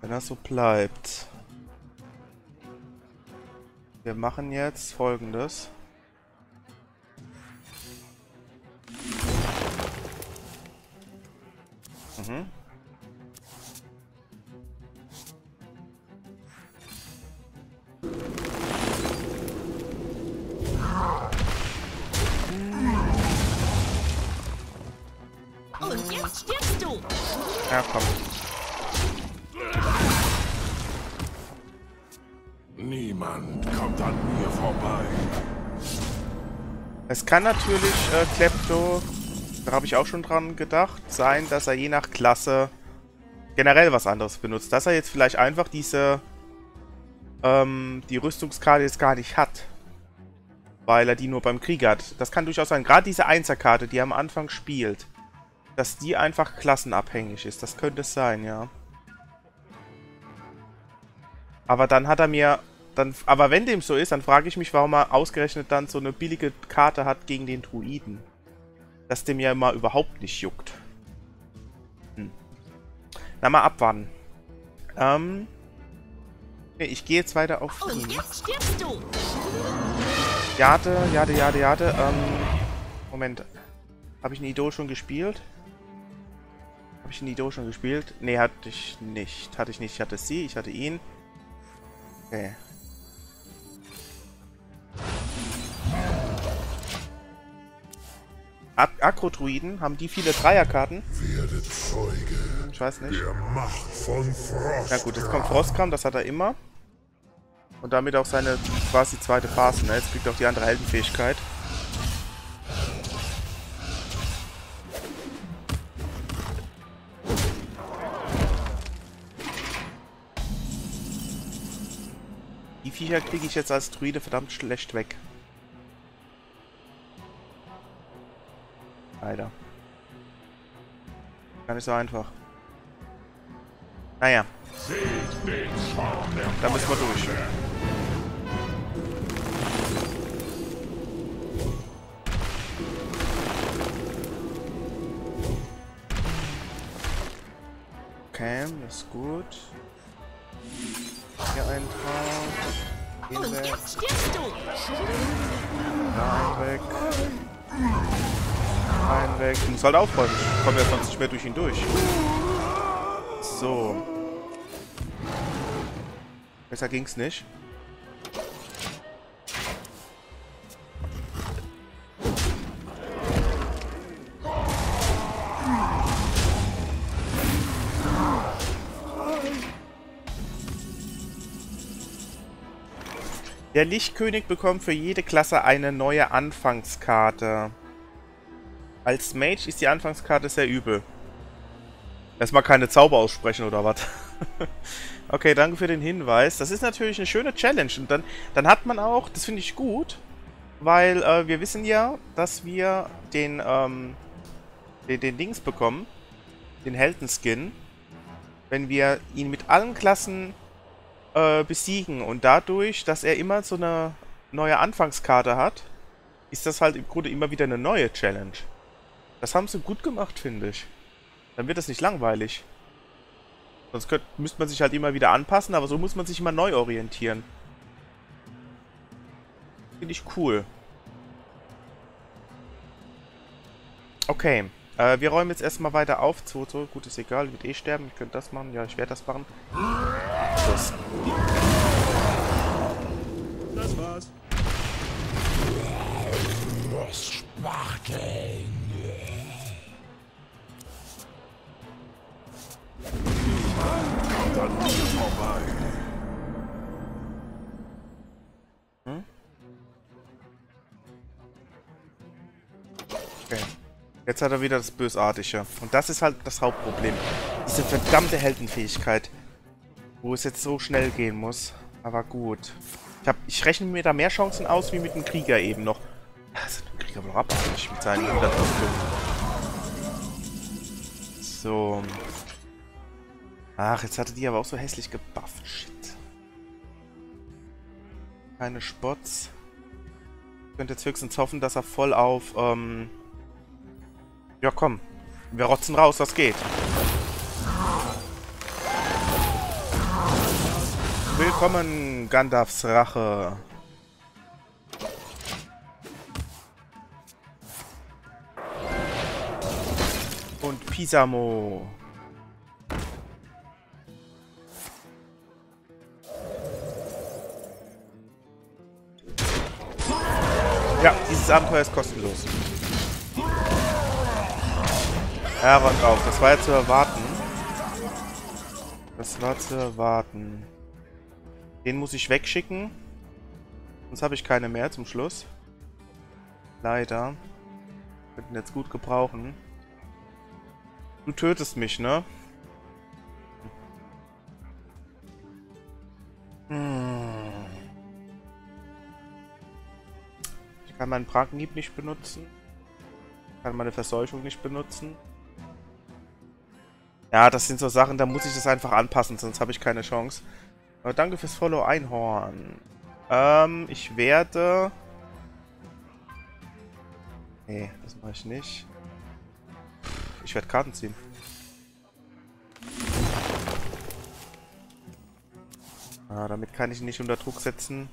wenn das so bleibt. Wir machen jetzt folgendes. Mhm. Stirbst du. Ja, komm. Niemand kommt an mir vorbei. Es kann natürlich, äh, Klepto, da habe ich auch schon dran gedacht, sein, dass er je nach Klasse generell was anderes benutzt. Dass er jetzt vielleicht einfach diese, ähm, die Rüstungskarte jetzt gar nicht hat. Weil er die nur beim Krieg hat. Das kann durchaus sein. Gerade diese Einserkarte, die er am Anfang spielt, dass die einfach klassenabhängig ist. Das könnte es sein, ja. Aber dann hat er mir... Dann, aber wenn dem so ist, dann frage ich mich, warum er ausgerechnet dann so eine billige Karte hat gegen den Druiden. Dass dem ja immer überhaupt nicht juckt. Hm. Na, mal abwarten. Ähm... Okay, ich gehe jetzt weiter auf ihn. jetzt stirbst du. Jade, Jade, Jade, Jade. Ähm, Moment. Habe ich ein Idol schon gespielt? Habe ich ein Idol schon gespielt? Nee, hatte ich nicht. Hatte ich nicht. Ich hatte sie, ich hatte ihn. Okay. Ak Akro-Druiden, haben die viele Dreierkarten? Werde Zeuge Ich weiß nicht. der Macht von Frost. Ja gut, jetzt kommt Frostkram, das hat er immer. Und damit auch seine quasi zweite Phase, ne? Jetzt kriegt auch die andere Heldenfähigkeit. Viecher kriege ich jetzt als Druide verdammt schlecht weg. Leider. Gar nicht so einfach. Naja. Da müssen wir durch. Okay, das ist gut. Hier ein drauf. Den Und weg, jetzt stirbst du. da ein weg. Ein weg. Du musst halt aufräumen. Ich komme ja sonst nicht mehr durch ihn durch. So. Besser ging's nicht. Der Lichtkönig bekommt für jede Klasse eine neue Anfangskarte. Als Mage ist die Anfangskarte sehr übel. Erstmal keine Zauber aussprechen oder was? <laughs> okay, danke für den Hinweis. Das ist natürlich eine schöne Challenge. Und dann, dann hat man auch, das finde ich gut, weil äh, wir wissen ja, dass wir den, ähm, den, den Dings bekommen, den Heldenskin, wenn wir ihn mit allen Klassen äh, besiegen. Und dadurch, dass er immer so eine neue Anfangskarte hat, ist das halt im Grunde immer wieder eine neue Challenge. Das haben sie gut gemacht, finde ich. Dann wird das nicht langweilig. Sonst könnt, müsste man sich halt immer wieder anpassen, aber so muss man sich immer neu orientieren. Finde ich cool. Okay. Äh, wir räumen jetzt erstmal weiter auf. 2, 2, gut, ist egal. Wird eh sterben. Ich könnte das machen. Ja, ich werde das machen. Das. Das war's. Was Spachteln. Dann ist vorbei. Jetzt hat er wieder das Bösartige. Und das ist halt das Hauptproblem. Diese verdammte Heldenfähigkeit. Wo es jetzt so schnell gehen muss. Aber gut. Ich, hab, ich rechne mir da mehr Chancen aus, wie mit dem Krieger eben noch. Das ist ein Krieger wohl abartig mit seinen 100 Rüstung. So. Ach, jetzt hatte die aber auch so hässlich gebufft. Shit. Keine Spots. Ich könnte jetzt höchstens hoffen, dass er voll auf, ähm... Ja, komm. Wir rotzen raus, was geht. Willkommen, Gandalfs Rache. Und Pisamo. Ja, dieses Abenteuer ist kostenlos. Ja, warte auf. Das war ja zu erwarten. Das war zu erwarten. Den muss ich wegschicken. Sonst habe ich keine mehr zum Schluss. Leider. Könnten jetzt gut gebrauchen. Du tötest mich, ne? Hm. Ich kann meinen Prankenhieb nicht benutzen. Ich kann meine Verseuchung nicht benutzen. Ja, das sind so Sachen, da muss ich das einfach anpassen, sonst habe ich keine Chance. Aber danke fürs Follow Einhorn. Ähm, ich werde... Nee, das mache ich nicht. Ich werde Karten ziehen. Ah, damit kann ich ihn nicht unter Druck setzen.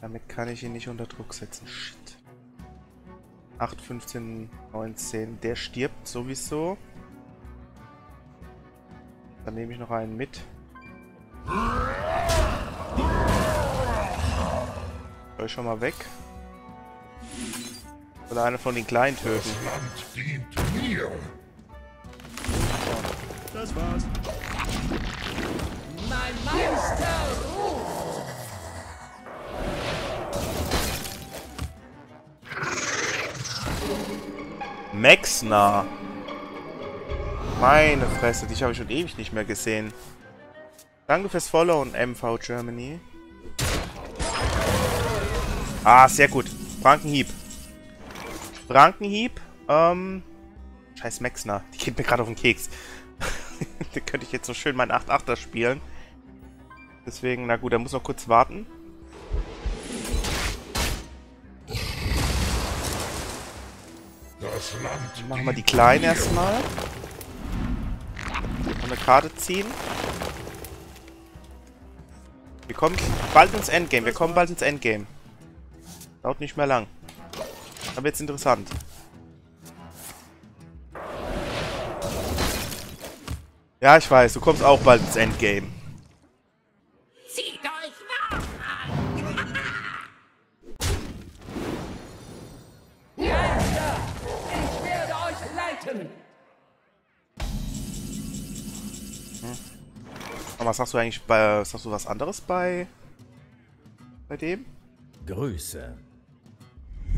Damit kann ich ihn nicht unter Druck setzen. Shit. 8, 15, 19. Der stirbt sowieso. Dann nehme ich noch einen mit. Soll ich schon mal weg? Oder eine von den Kleinen töten? Das Land dient mir. Das war's. Mein Meister ruft. Maxner. Meine Fresse, dich habe ich schon ewig nicht mehr gesehen. Danke fürs Follow und MV Germany. Ah, sehr gut. Frankenhieb. Frankenhieb. Ähm. Scheiß Maxner. Die geht mir gerade auf den Keks. <laughs> da könnte ich jetzt so schön mein 8-8er spielen. Deswegen, na gut, er muss noch kurz warten. Machen wir die Kleinen erstmal. Und eine Karte ziehen. Wir kommen bald ins Endgame. Wir kommen bald ins Endgame. Dauert nicht mehr lang. Aber jetzt interessant. Ja, ich weiß. Du kommst auch bald ins Endgame. Aber sagst du eigentlich bei. Sagst du was anderes bei. bei dem? Grüße.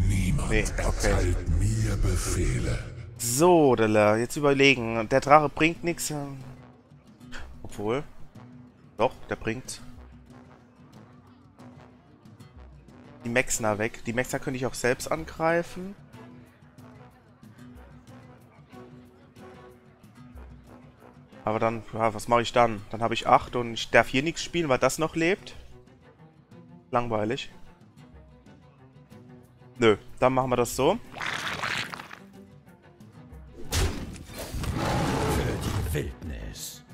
Niemand Nee, okay. erteilt mir Befehle. So, Della, jetzt überlegen. Der Drache bringt nichts. Obwohl. Doch, der bringt. Die Mexner weg. Die Mexner könnte ich auch selbst angreifen. Aber dann, ja, was mache ich dann? Dann habe ich 8 und ich darf hier nichts spielen, weil das noch lebt. Langweilig. Nö, dann machen wir das so. Für die Wildnis.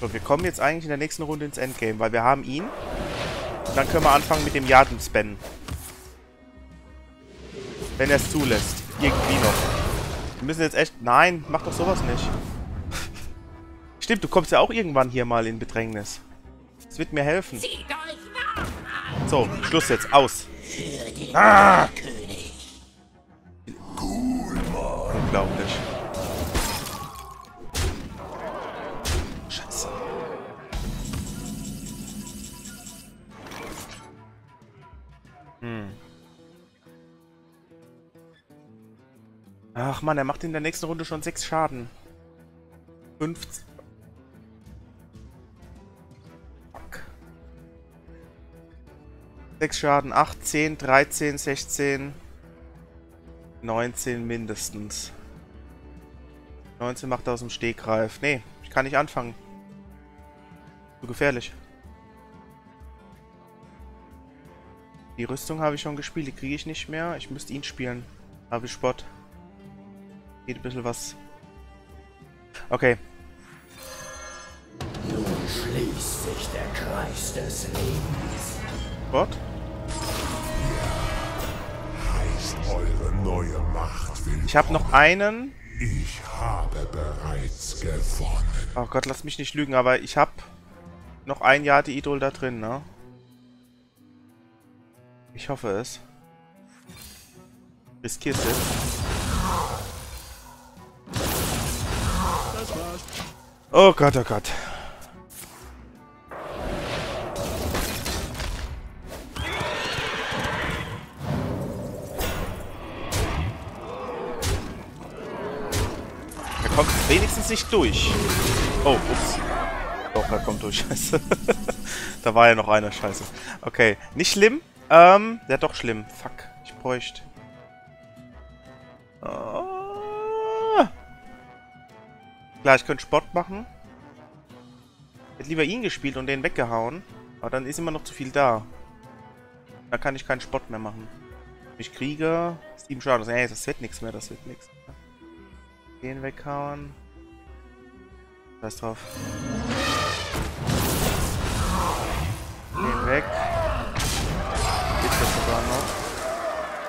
So, wir kommen jetzt eigentlich in der nächsten Runde ins Endgame, weil wir haben ihn. Und dann können wir anfangen mit dem Jaden spannen. Wenn er es zulässt. Irgendwie noch. Wir müssen jetzt echt... Nein, mach doch sowas nicht. Stimmt, du kommst ja auch irgendwann hier mal in Bedrängnis. Das wird mir helfen. So, Schluss jetzt. Aus. Ah! Unglaublich. Ach man, er macht in der nächsten Runde schon 6 Schaden. 15. Fuck. 6 Schaden, 8, 10, 13, 16, 19 mindestens. 19 macht er aus dem Stegreif. Nee, ich kann nicht anfangen. Zu gefährlich. Die Rüstung habe ich schon gespielt, die kriege ich nicht mehr. Ich müsste ihn spielen. Habe ich Spott. Geht ein bisschen was. Okay. Nun schließt sich der Kreis des Lebens. Spott. Heißt eure neue Macht will. Ich habe noch einen. Ich habe bereits gewonnen. Oh Gott, lass mich nicht lügen, aber ich habe noch ein Jahr die Idol da drin, ne? Ich hoffe es. Riskierst es. Oh Gott, oh Gott. Er kommt wenigstens nicht durch. Oh, ups. Doch, er kommt durch. <laughs> Scheiße. da war ja noch einer. Scheiße. Okay, nicht schlimm. Ähm, ja doch schlimm. Fuck, ich bräuchte. Ah. Klar, ich könnte Sport machen. Ich hätte lieber ihn gespielt und den weggehauen. Aber dann ist immer noch zu viel da. Da kann ich keinen Sport mehr machen. Ich kriege sieben Schaden. Ey, das wird nichts mehr, das wird nichts. Den weghauen. Scheiß drauf. Den weg. Geht das sogar noch.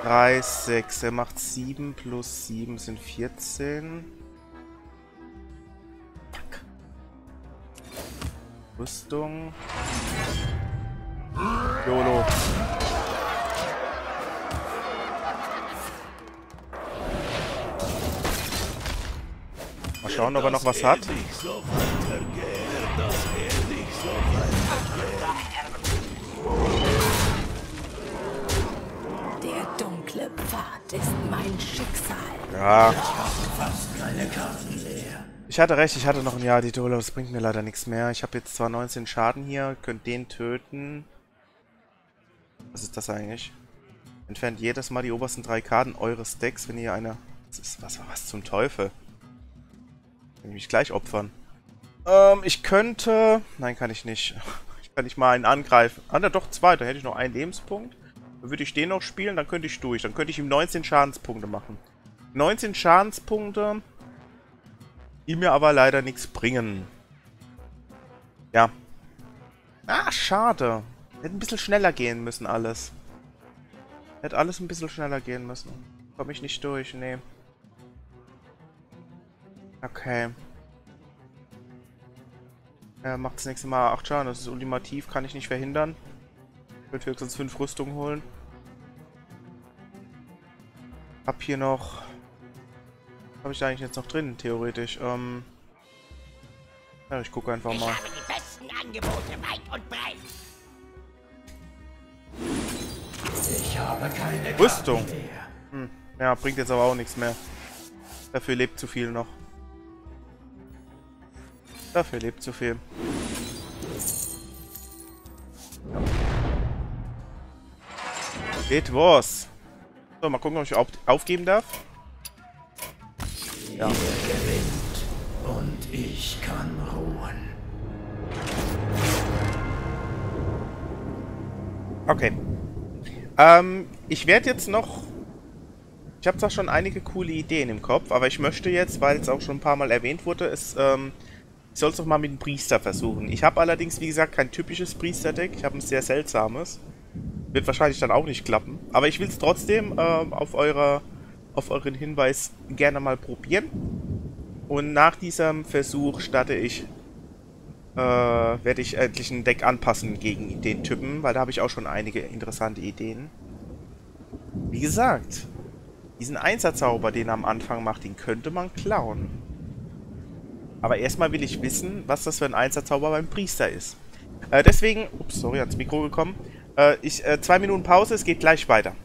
3, 6. Er macht 7 plus 7 sind 14. Rüstung. YOLO. Mal schauen, ob er noch was hat. Der dunkle Pfad ist mein Schicksal. Ja, Fast keine Karten. Ich hatte recht, ich hatte noch ein Jahr die Dolo, das bringt mir leider nichts mehr. Ich habe jetzt zwar 19 Schaden hier, könnt den töten. Was ist das eigentlich? Entfernt jedes Mal die obersten drei Karten eures Decks, wenn ihr eine... Das ist was, was zum Teufel? Kann ich mich gleich opfern. Ähm, ich könnte... Nein, kann ich nicht. <laughs> Ich kann nicht mal einen angreifen. Ah, na doch, zwei. Da hätte ich noch einen Lebenspunkt. Dann würde ich den noch spielen, dann könnte ich durch. Dann könnte ich ihm 19 Schadenspunkte machen. 19 Schadenspunkte, die mir aber leider nichts bringen. Ja. Ah, schade. Hätte ein bisschen schneller gehen müssen alles. Hätte alles ein bisschen schneller gehen müssen. Komme ich nicht durch, nee. Okay. Er macht das nächste Mal 8 Schaden, das ist ultimativ, kann ich nicht verhindern. Ich würde höchstens 5 Rüstungen holen. Hab hier noch habe ich da eigentlich jetzt noch drin, theoretisch? Ähm, ja, ich gucke einfach mal. Ich habe die besten Angebote weit und breit. Ich habe keine Rüstung. Hm, ja, bringt jetzt aber auch nichts mehr. Dafür lebt zu viel noch. Dafür lebt zu viel. It was. So, mal gucken, ob ich auf aufgeben darf. Ja. Und ich kann ruhen. Okay. Ähm, ich werde jetzt noch... Ich habe zwar schon einige coole Ideen im Kopf, aber ich möchte jetzt, weil es auch schon ein paar Mal erwähnt wurde, es, ähm, ich soll es doch mal mit dem Priester versuchen. Ich habe allerdings, wie gesagt, kein typisches Priester-Deck. Ich habe ein sehr seltsames. Wird wahrscheinlich dann auch nicht klappen. Aber ich will es trotzdem ähm, auf, eure, auf euren Hinweis gerne mal probieren. Und nach diesem Versuch starte ich äh, werde ich endlich ein Deck anpassen gegen den Typen, weil da habe ich auch schon einige interessante Ideen. Wie gesagt, diesen Einsatzzauber, den er am Anfang macht, den könnte man klauen. Aber erstmal will ich wissen, was das für ein Einsatzzauber beim Priester ist. Äh, deswegen, ups, sorry, ans Mikro gekommen. Äh, ich, äh, zwei Minuten Pause, es geht gleich weiter.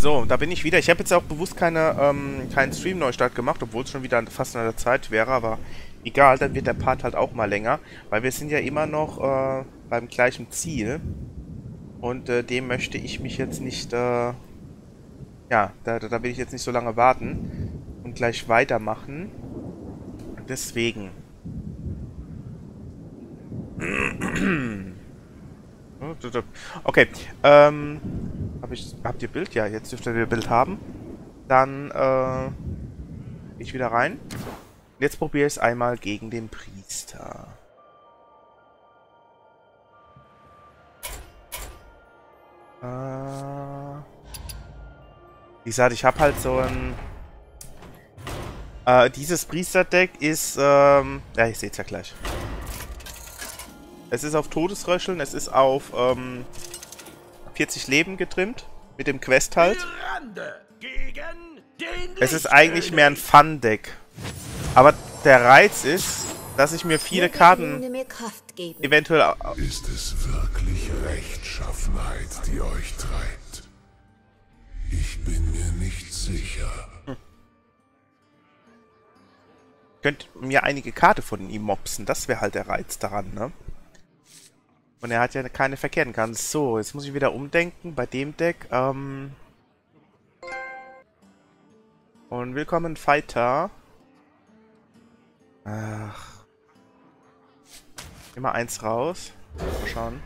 So, da bin ich wieder. Ich habe jetzt auch bewusst keine, ähm, keinen Stream-Neustart gemacht, obwohl es schon wieder fast an der Zeit wäre, aber egal, dann wird der Part halt auch mal länger, weil wir sind ja immer noch äh, beim gleichen Ziel und äh, dem möchte ich mich jetzt nicht, äh, ja, da, da will ich jetzt nicht so lange warten und gleich weitermachen. Deswegen. <clears throat> Okay, ähm, hab ich, habt ihr Bild? Ja, jetzt dürft ihr Bild haben. Dann, äh, ich wieder rein. Jetzt probiere ich es einmal gegen den Priester. Äh, wie gesagt, ich habe halt so ein... Äh, dieses Priester-Deck ist, ähm, ja, ich sehe es ja gleich. Es ist auf Todesröcheln, es ist auf, ähm, 40 Leben getrimmt. Mit dem Quest halt. Es ist eigentlich mehr ein Fun-Deck. Aber der Reiz ist, dass ich mir viele Karten eventuell... Ist es wirklich Rechtschaffenheit, die euch treibt? Ich bin mir nicht sicher. Könnt mir einige Karte von ihm mopsen. Das wäre halt der Reiz daran, ne? Und er hat ja keine verkehrten Karten. So, jetzt muss ich wieder umdenken bei dem Deck. Ähm... Und willkommen, Fighter. Ach. Immer eins raus. Mal schauen.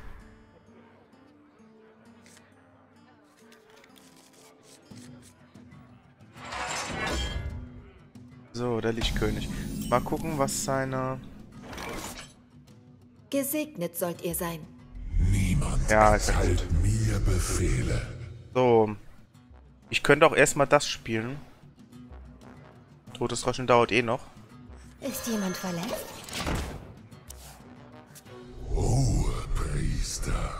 So, der Lichtkönig. Mal gucken, was seine... Gesegnet sollt ihr sein. Niemand Ja, ist erteilt mir Befehle. So. Ich könnte auch erstmal das spielen. Totes Röschen dauert eh noch. Ist jemand verletzt? Ruhe, Priester.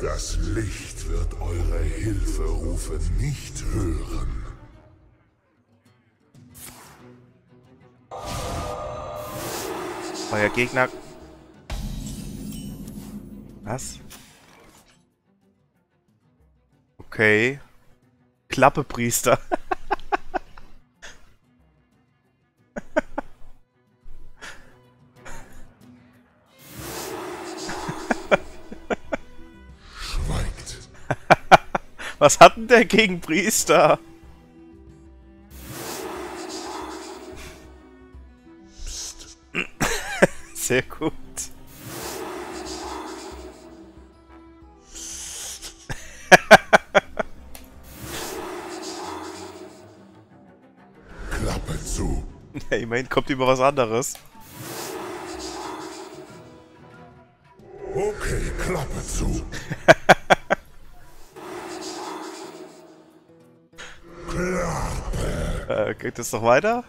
Das Licht wird eure Hilferufe nicht hören. Euer Gegner... Was? Okay. Klappe, Priester. Schweigt. <laughs> Was hat denn der gegen Priester? <laughs> Sehr gut. Immerhin kommt über was anderes. Okay, Klappe zu. <laughs> Klappe. Äh, geht es noch weiter?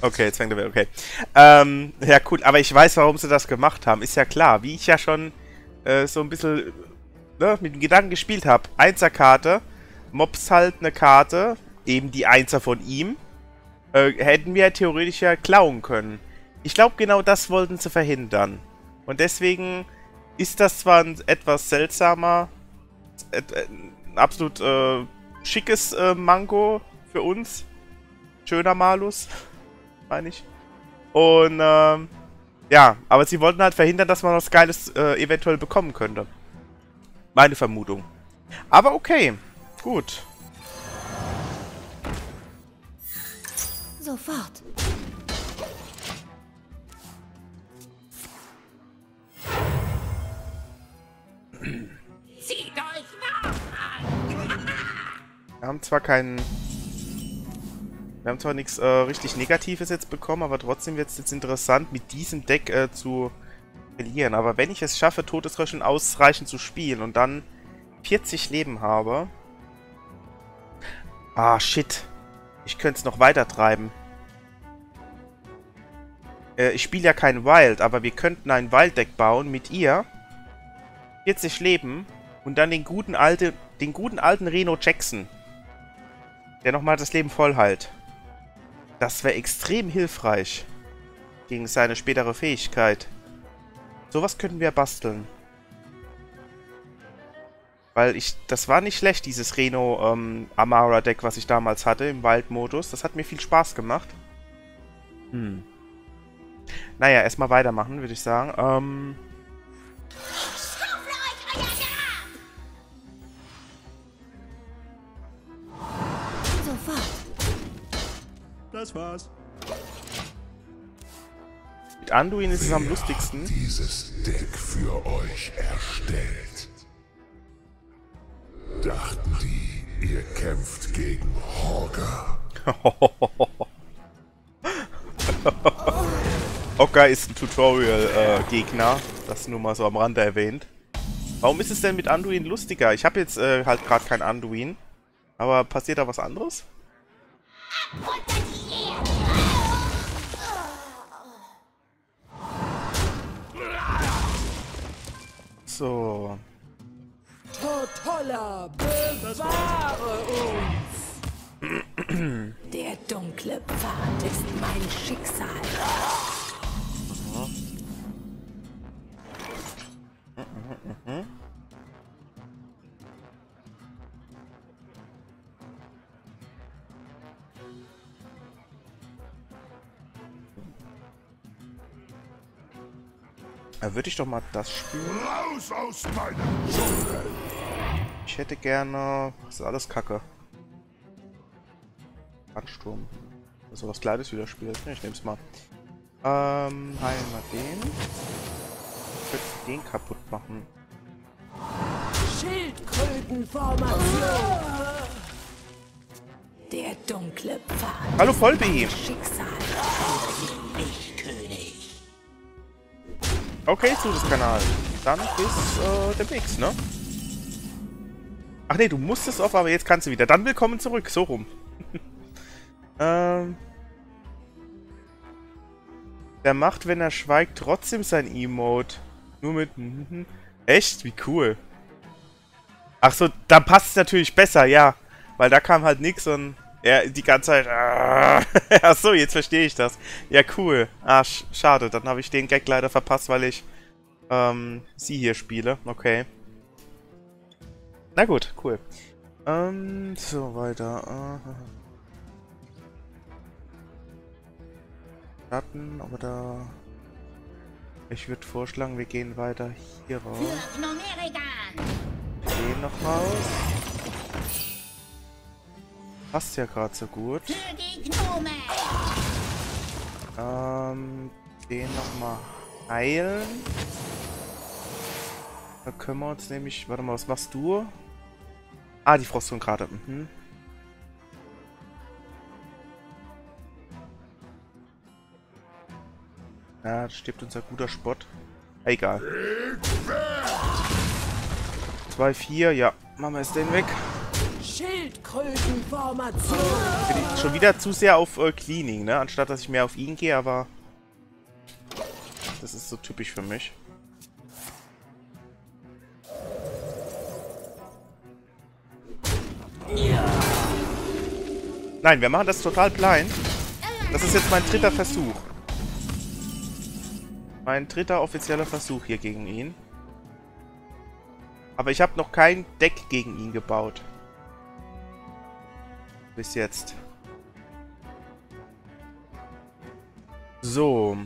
Okay, jetzt fängt er wieder. Okay. Ähm, ja, cool. Aber ich weiß, warum sie das gemacht haben. Ist ja klar. Wie ich ja schon äh, so ein bisschen ne, mit dem Gedanken gespielt habe. Einserkarte. Mobs halt eine Karte. Eben die Einser von ihm. Äh, hätten wir theoretisch ja klauen können. Ich glaube, genau das wollten sie verhindern. Und deswegen ist das zwar ein etwas seltsamer, äh, ein absolut äh, schickes äh, Mango für uns. Schöner Malus <laughs> meine ich. Und ähm, ja, aber sie wollten halt verhindern, dass man was Geiles äh, eventuell bekommen könnte. Meine Vermutung. Aber okay, gut. Sofort. Zieht euch nach! Wir haben zwar keinen... Wir haben zwar nichts äh, richtig Negatives jetzt bekommen, aber trotzdem wird es jetzt interessant, mit diesem Deck äh, zu verlieren. Aber wenn ich es schaffe, Todesröschen ausreichend zu spielen und dann 40 Leben habe... Ah, shit. Ich könnte es noch weiter treiben. Äh, ich spiele ja kein Wild, aber wir könnten ein Wild-Deck bauen mit ihr. 40 Leben und dann den guten, alte, den guten alten Reno Jackson. Der nochmal das Leben voll halt. Das wäre extrem hilfreich. Gegen seine spätere Fähigkeit. Sowas könnten wir basteln. Weil ich, das war nicht schlecht, dieses Reno ähm, Amara Deck, was ich damals hatte im Wild-Modus. Das hat mir viel Spaß gemacht. Hm. Naja, erstmal weitermachen, würde ich sagen. Ähm! Sofort. Das war's. mit Anduin ist es am lustigsten. dieses Deck für euch erstellt? Dachten die, ihr kämpft gegen Hogger? <laughs> Ocker ist ein Tutorial-Gegner. das nur mal so am Rande erwähnt. Warum ist es denn mit Anduin lustiger? Ich habe jetzt äh, halt gerade kein Anduin. Aber passiert da was anderes? Unter Tortolla, bewahre uns! Der dunkle Pfad ist mein Schicksal. Da würde ich doch mal das spielen. Raus aus meinem Dschungel! Ich hätte gerne... Das ist alles Kacke. Ansturm. Also was Kleines wieder spielt. Ich nehm's mal. Ähm, wir den. Ich könnte den kaputt machen. Schildkrötenformation! Der dunkle Pfad Hallo Vollbeam! Schicksal. Okay, Kanal. Dann bis äh, demnächst, ne? Ach nee, du musstest auf, aber jetzt kannst du wieder. Dann willkommen zurück, so rum. <laughs> ähm. Der macht, wenn er schweigt, trotzdem sein Emote. Nur mit... mhm. Echt? Wie cool. Ach so, da passt es natürlich besser, ja. Weil da kam halt nix und er die ganze Zeit... <laughs> Ach so, jetzt verstehe ich das. Ja, cool. Ah, sch schade. Dann habe ich den Gag leider verpasst, weil ich ähm, sie hier spiele. Okay. Na gut, cool. Ähm, so, weiter. Äh, Daten, oder... Ich würde vorschlagen, wir gehen weiter hier raus. Den noch raus. Passt ja gerade so gut. Ähm, den nochmal heilen. Da können wir uns nämlich... Warte mal, was machst du? Ah, die Frostung gerade. Mhm. Ja, stirbt unser guter Spott. Egal. 2, 4, ja. Machen wir jetzt den weg. Schildkrötenformation! Bin schon wieder zu sehr auf äh, Cleaning, ne? Anstatt dass ich mehr auf ihn gehe, aber... Das ist so typisch für mich. Nein, wir machen das total blind. Das ist jetzt mein dritter Versuch. Mein dritter offizieller Versuch hier gegen ihn. Aber ich habe noch kein Deck gegen ihn gebaut. Bis jetzt. So.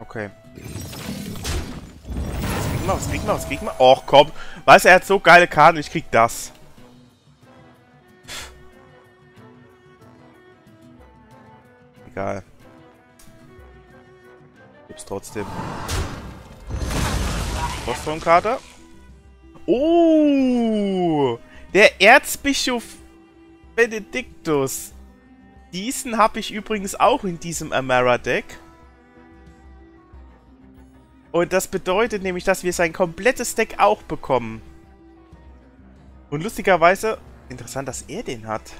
Okay. Was kriegen wir, was kriegen wir, was kriegen wir? Och, komm. Weißt du, er hat so geile Karten, ich krieg das. Egal. Gibt's trotzdem. Postformkarte. Oh! Der Erzbischof Benediktus. Diesen habe ich übrigens auch in diesem Amara-Deck. Und das bedeutet nämlich, dass wir sein komplettes Deck auch bekommen. Und lustigerweise, interessant, dass er den hat.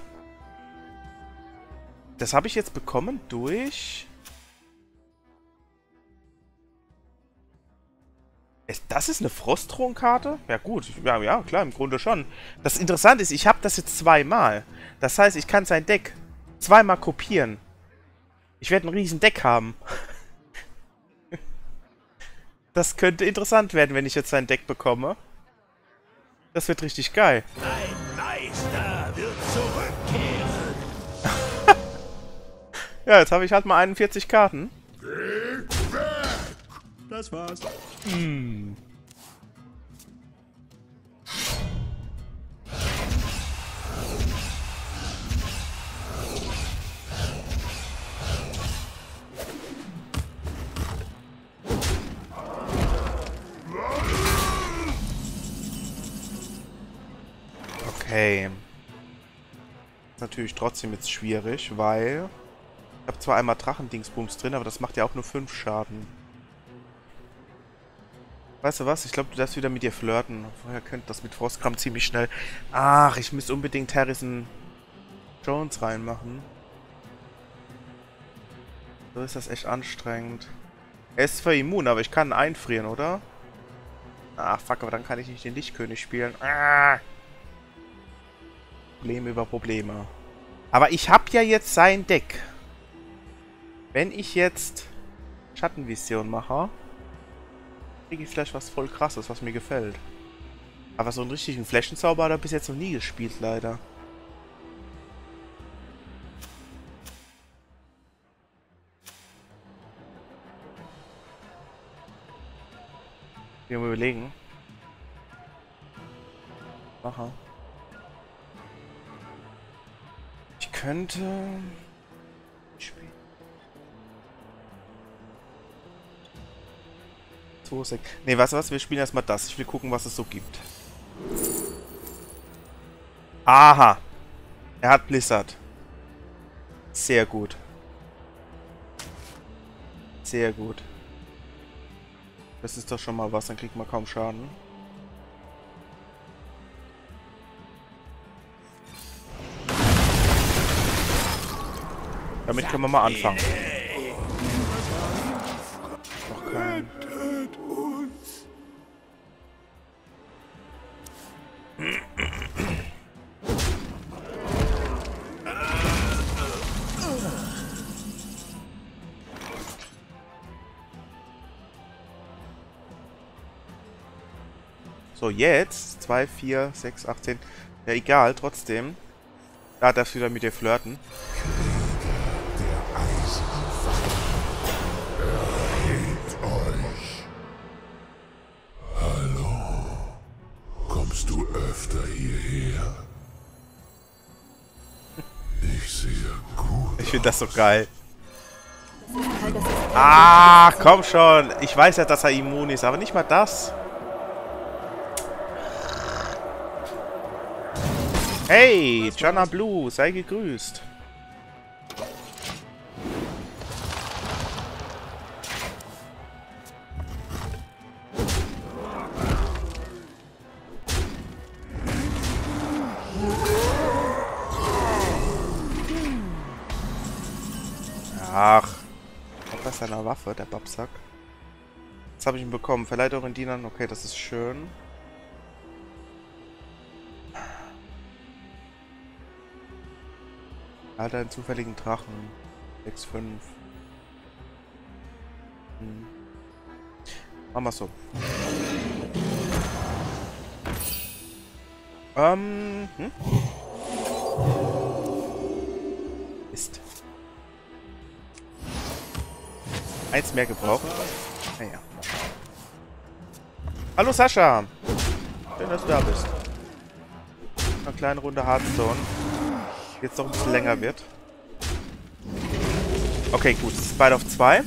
Das habe ich jetzt bekommen durch... Das ist eine Frostthronkarte? Ja gut, ja, ja, klar, im Grunde schon. Das Interessante ist, ich habe das jetzt zweimal. Das heißt, ich kann sein Deck zweimal kopieren. Ich werde ein riesen Deck haben. <laughs> Das könnte interessant werden, wenn ich jetzt sein Deck bekomme. Das wird richtig geil. Dein Meister wird Ja, jetzt habe ich halt mal 41 Karten. Das war's. Okay. Natürlich trotzdem jetzt schwierig, weil... Ich habe zwar einmal Drachendingsbums drin, aber das macht ja auch nur 5 Schaden. Weißt du was? Ich glaube, du darfst wieder mit dir flirten. Vorher könnte das mit Frostkram ziemlich schnell... Ach, ich müsste unbedingt Harrison Jones reinmachen. So ist das echt anstrengend. Er ist zwar immun, aber ich kann einfrieren, oder? Ah, fuck, aber dann kann ich nicht den Lichtkönig spielen. Ah. Probleme über Probleme. Aber ich habe ja jetzt sein Deck. Wenn ich jetzt Schattenvision mache, kriege ich vielleicht was voll krasses, was mir gefällt. Aber so einen richtigen Flächenzauber hat er bis jetzt noch nie gespielt, leider. Wir überlegen. Aha. Ich könnte... So, sech. Nee, weißt du was? Wir spielen erstmal das. Ich will gucken, was es so gibt. Aha. Er hat Blizzard. Sehr gut. Sehr gut. Das ist doch schon mal was, dann kriegt man kaum Schaden. Damit können wir mal anfangen. Jetzt 2, 4, 6, 18. Ja, egal, trotzdem. Da darfst du wieder mit dir flirten. Du öfter hierher? Ich sehe gut. Ich finde das so geil. Ah, komm schon. Ich weiß ja, dass er immun ist, aber nicht mal das. Hey, Jana Blue, sei gegrüßt. Ach, hat das seiner Waffe, der Babsack. Was habe ich ihn bekommen? Verleitung Dienern. Okay, das ist schön. Halt einen zufälligen Drachen. 6, 5. Hm. Machen wir so. Ähm. Hm? Ist. Eins mehr gebraucht. Naja. Hallo Sascha! Schön, dass du da bist. Eine kleine Runde Hearthstone jetzt noch ein bisschen länger wird. Okay, gut. Es ist beide auf zwei.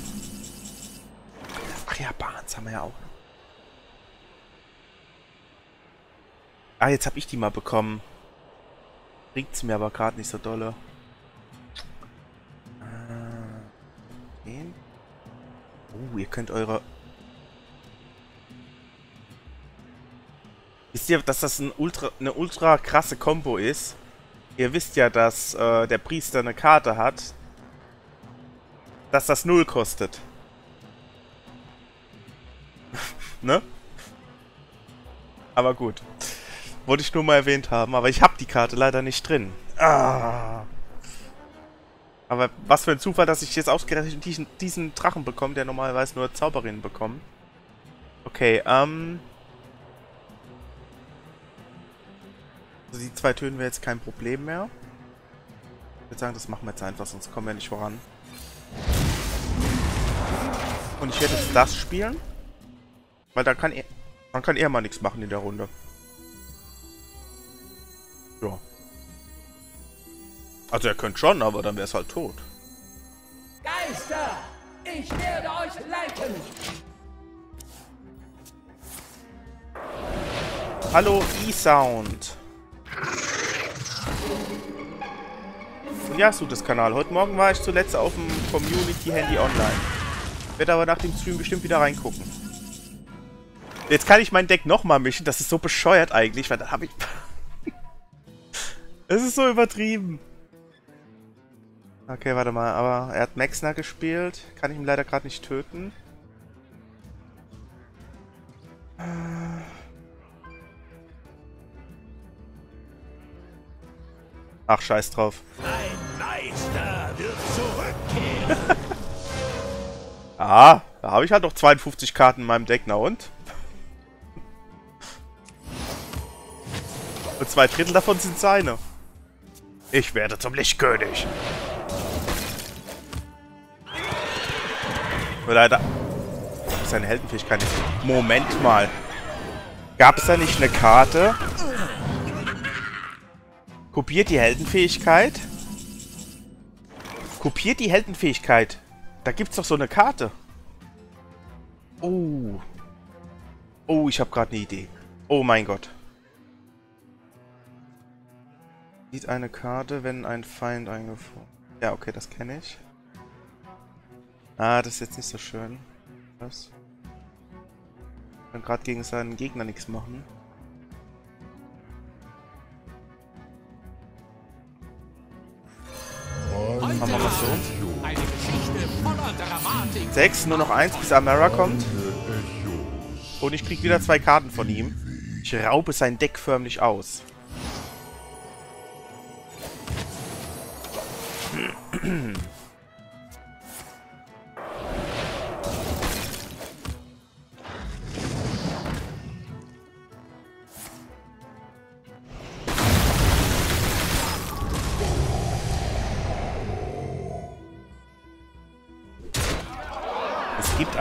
Ach ja, Barnes haben wir ja auch noch. Ah, jetzt habe ich die mal bekommen. Bringt's mir aber gerade nicht so dolle. Äh. Oh, ihr könnt eure... Wisst ihr, dass das ein ultra, eine ultra krasse Combo ist? Ihr wisst ja, dass äh, der Priester eine Karte hat, dass das null kostet. <laughs> ne? Aber gut. Wollte ich nur mal erwähnt haben, aber ich habe die Karte leider nicht drin. Ah. Aber was für ein Zufall, dass ich jetzt ausgerechnet diesen, diesen Drachen bekomme, der normalerweise nur Zauberinnen bekommt. Okay, ähm... Also die zwei Töne wäre jetzt kein Problem mehr. Ich würde sagen, das machen wir jetzt einfach, sonst kommen wir nicht voran. Und ich werde jetzt das spielen. Weil dann kann er, dann kann er mal nichts machen in der Runde. Ja. Also er könnte schon, aber dann wäre es halt tot. Geister, ich werde euch leiten. Hallo E-Sound. Und ja, das Kanal. Heute Morgen war ich zuletzt auf dem Community-Handy online. Werde aber nach dem Stream bestimmt wieder reingucken. Jetzt kann ich mein Deck nochmal mischen. Das ist so bescheuert eigentlich, weil da habe ich... <laughs> Es ist so übertrieben. Okay, warte mal. Aber er hat Maxner gespielt. Kann ich ihn leider gerade nicht töten. Äh... Ach, scheiß drauf. Ein Meister wird zurückkehren. <laughs> Ah, da habe ich halt noch 52 Karten in meinem Deck, na und? Und zwei Drittel davon sind seine. Ich werde zum Lichtkönig. Nur leider... Seine Heldenfähigkeit nicht. Moment mal. Gab es da nicht eine Karte? Kopiert die Heldenfähigkeit? Kopiert die Heldenfähigkeit. Da gibt's doch so eine Karte. Oh. Oh, ich habe gerade eine Idee. Oh mein Gott. Sieht eine Karte, wenn ein Feind eingefroren. Ja, okay, das kenne ich. Ah, das ist jetzt nicht so schön. Was? Kann gerade gegen seinen Gegner nichts. Machen 6, nur noch eins, bis Amara kommt. Und ich krieg wieder zwei Karten von ihm. Ich raube sein Deck förmlich aus.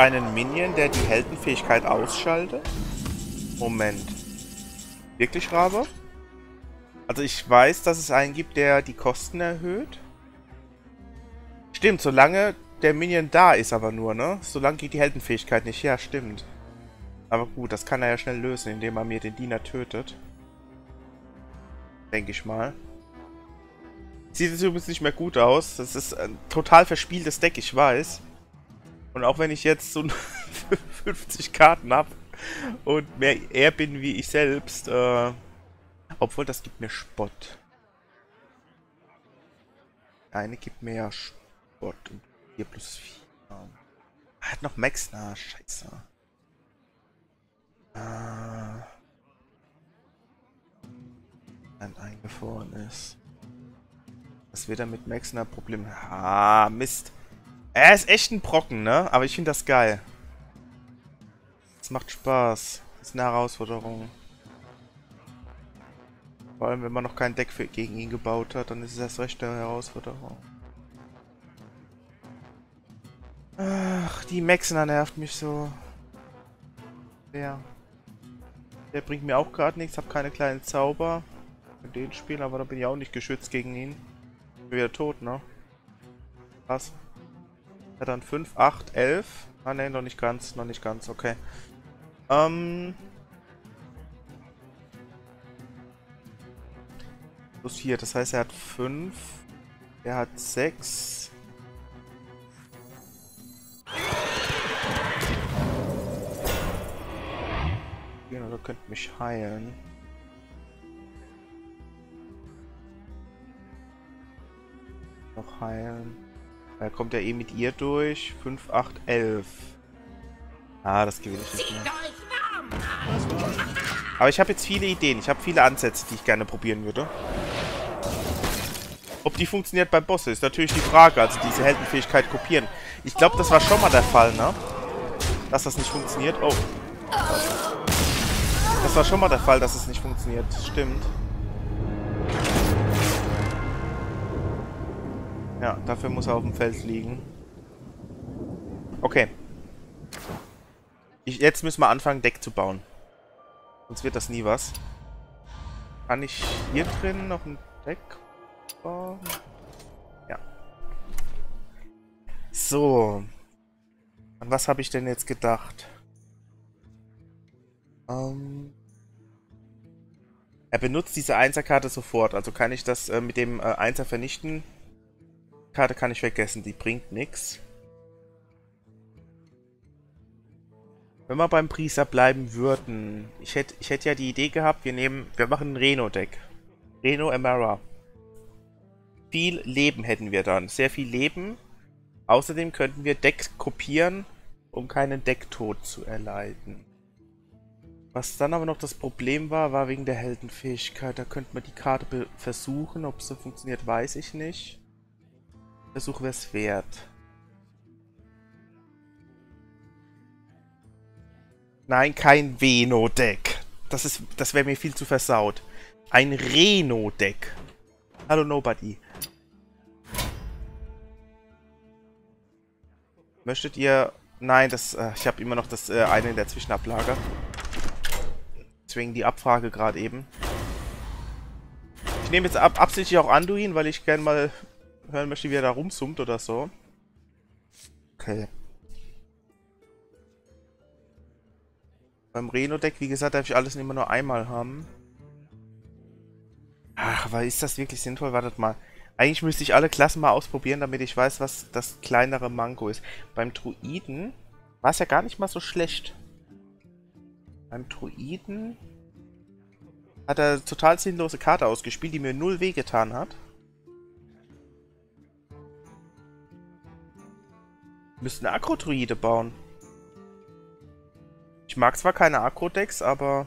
Einen Minion, der die Heldenfähigkeit ausschaltet. Moment. Wirklich, Rabe? Also ich weiß, dass es einen gibt, der die Kosten erhöht. Stimmt, solange der Minion da ist aber nur, ne? Solange geht die Heldenfähigkeit nicht. Ja, stimmt. Aber gut, das kann er ja schnell lösen, indem er mir den Diener tötet. Denke ich mal. Sieht jetzt übrigens nicht mehr gut aus. Das ist ein total verspieltes Deck, ich weiß. Und auch wenn ich jetzt so 50 <laughs> Karten habe und mehr er bin wie ich selbst, äh, obwohl das gibt mir Spott. Eine gibt mir ja Spott und 4 plus 4. Er hat noch Max, na scheiße. Ah. Ein eingefroren ist. Das wird dann mit Max ein Problem. Ah, Mist. Er ist echt ein Brocken, ne? Aber ich finde das geil. Es macht Spaß. Das ist eine Herausforderung. Vor allem, wenn man noch kein Deck für, gegen ihn gebaut hat, dann ist es erst recht eine Herausforderung. Ach, die Maxener nervt mich so. Der. Der bringt mir auch gerade nichts. Hab keine kleinen Zauber. Mit den spielen, aber da bin ich auch nicht geschützt gegen ihn. Bin wieder tot, ne? Krass. Ja, dann 5, 8, 11. Ah, ne, noch nicht ganz, noch nicht ganz, okay. Ähm. Plus 4, das heißt, er hat 5. Er hat 6. Genau, ihr könnt mich heilen. Noch heilen. Da kommt er eh mit ihr durch. 5, 8, 11. Ah, das gewinne ich nicht mehr. Aber ich habe jetzt viele Ideen. Ich habe viele Ansätze, die ich gerne probieren würde. Ob die funktioniert beim Boss ist natürlich die Frage. Also diese Heldenfähigkeit kopieren. Ich glaube, das war schon mal der Fall, ne? Dass das nicht funktioniert. Oh. Das war schon mal der Fall, dass es nicht funktioniert. Stimmt. Ja, dafür muss er auf dem Feld liegen. Okay. Ich, jetzt müssen wir anfangen, Deck zu bauen. Sonst wird das nie was. Kann ich hier drin noch ein Deck bauen? Ja. So. An was habe ich denn jetzt gedacht? Ähm... Er benutzt diese Einserkarte sofort, also kann ich das äh, mit dem äh, Einser vernichten. Karte kann ich vergessen, die bringt nichts. Wenn wir beim Priester bleiben würden, ich hätte ich hätt ja die Idee gehabt, wir nehmen, wir machen ein Reno-Deck. Reno Emara. Viel Leben hätten wir dann, sehr viel Leben. Außerdem könnten wir Deck kopieren, um keinen Decktod zu erleiden. Was dann aber noch das Problem war, war wegen der Heldenfähigkeit. Da könnte man die Karte versuchen. Ob sie funktioniert, weiß ich nicht. Versuch es wert. Nein, kein Veno-Deck. Das das wäre mir viel zu versaut. Ein Reno-Deck. Hallo Nobody. Möchtet ihr... Nein, das, äh, ich habe immer noch das äh, eine in der Zwischenablage. Deswegen die Abfrage gerade eben. Ich nehme jetzt ab, absichtlich auch Anduin, weil ich gerne mal hören möchte, wie er da rumsummt oder so. Okay. Beim Reno-Deck, wie gesagt, darf ich alles immer nur einmal haben. Ach, aber ist das wirklich sinnvoll? Wartet mal. Eigentlich müsste ich alle Klassen mal ausprobieren, damit ich weiß, was das kleinere Manko ist. Beim Druiden war es ja gar nicht mal so schlecht. Beim Druiden hat er total sinnlose Karte ausgespielt, die mir null wehgetan hat. Müssten Agro-Druide bauen. Ich mag zwar keine Agro-Decks, aber...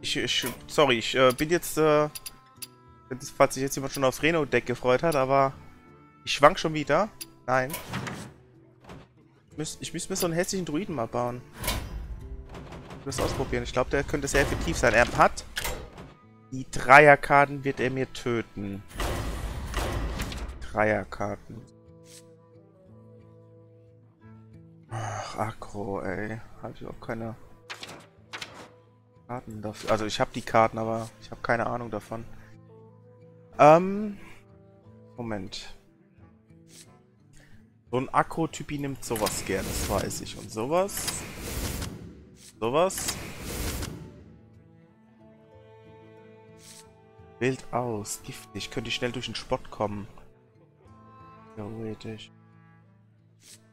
Ich, ich sorry, ich äh, bin jetzt, äh, falls sich jetzt jemand schon aufs Reno-Deck gefreut hat, aber ich schwank schon wieder. Nein. Ich müsste müsst mir so einen hässlichen Druiden mal bauen. Ich muss ausprobieren. Ich glaube, der könnte sehr effektiv sein. Er hat die Dreierkarten wird er mir töten. Dreierkarten. Ach, Akro, ey. Habe ich auch keine Karten dafür. Also ich habe die Karten, aber ich habe keine Ahnung davon. Ähm. Moment. So ein Akro-Typi nimmt sowas gerne, das weiß ich. Und sowas. Sowas. Wild aus, giftig. Könnte ich schnell durch den Spott kommen. Theoretisch.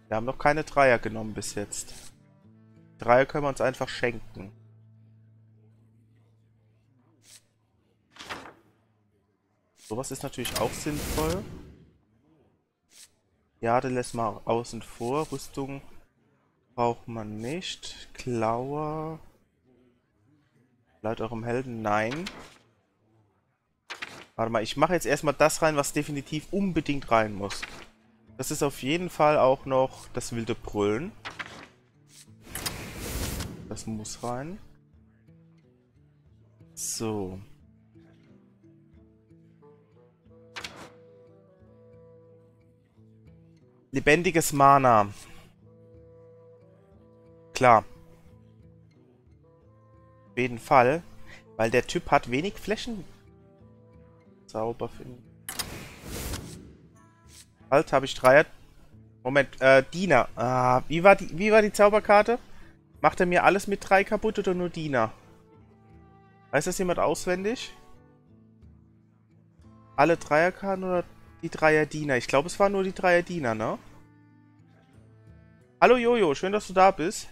Wir haben noch keine Dreier genommen bis jetzt. Dreier können wir uns einfach schenken. Sowas ist natürlich auch sinnvoll. Jade lässt mal außen vor. Rüstung braucht man nicht. Klaue. Bleibt eurem Helden? Nein. Warte mal, ich mache jetzt erstmal das rein, was definitiv unbedingt rein muss. Das ist auf jeden Fall auch noch das wilde Brüllen. Das muss rein. So. Lebendiges Mana. Klar. Auf jeden Fall. Weil der Typ hat wenig Flächen Zauber finden. Halt, habe ich Dreier. Moment, äh, Diener. Ah, wie war die, wie war die Zauberkarte? Macht er mir alles mit drei kaputt oder nur Diener? Weiß das jemand auswendig? Alle Dreierkarten oder die Dreier Diener? Ich glaube, es waren nur die Dreier Diener, ne? Hallo Jojo, schön, dass du da bist.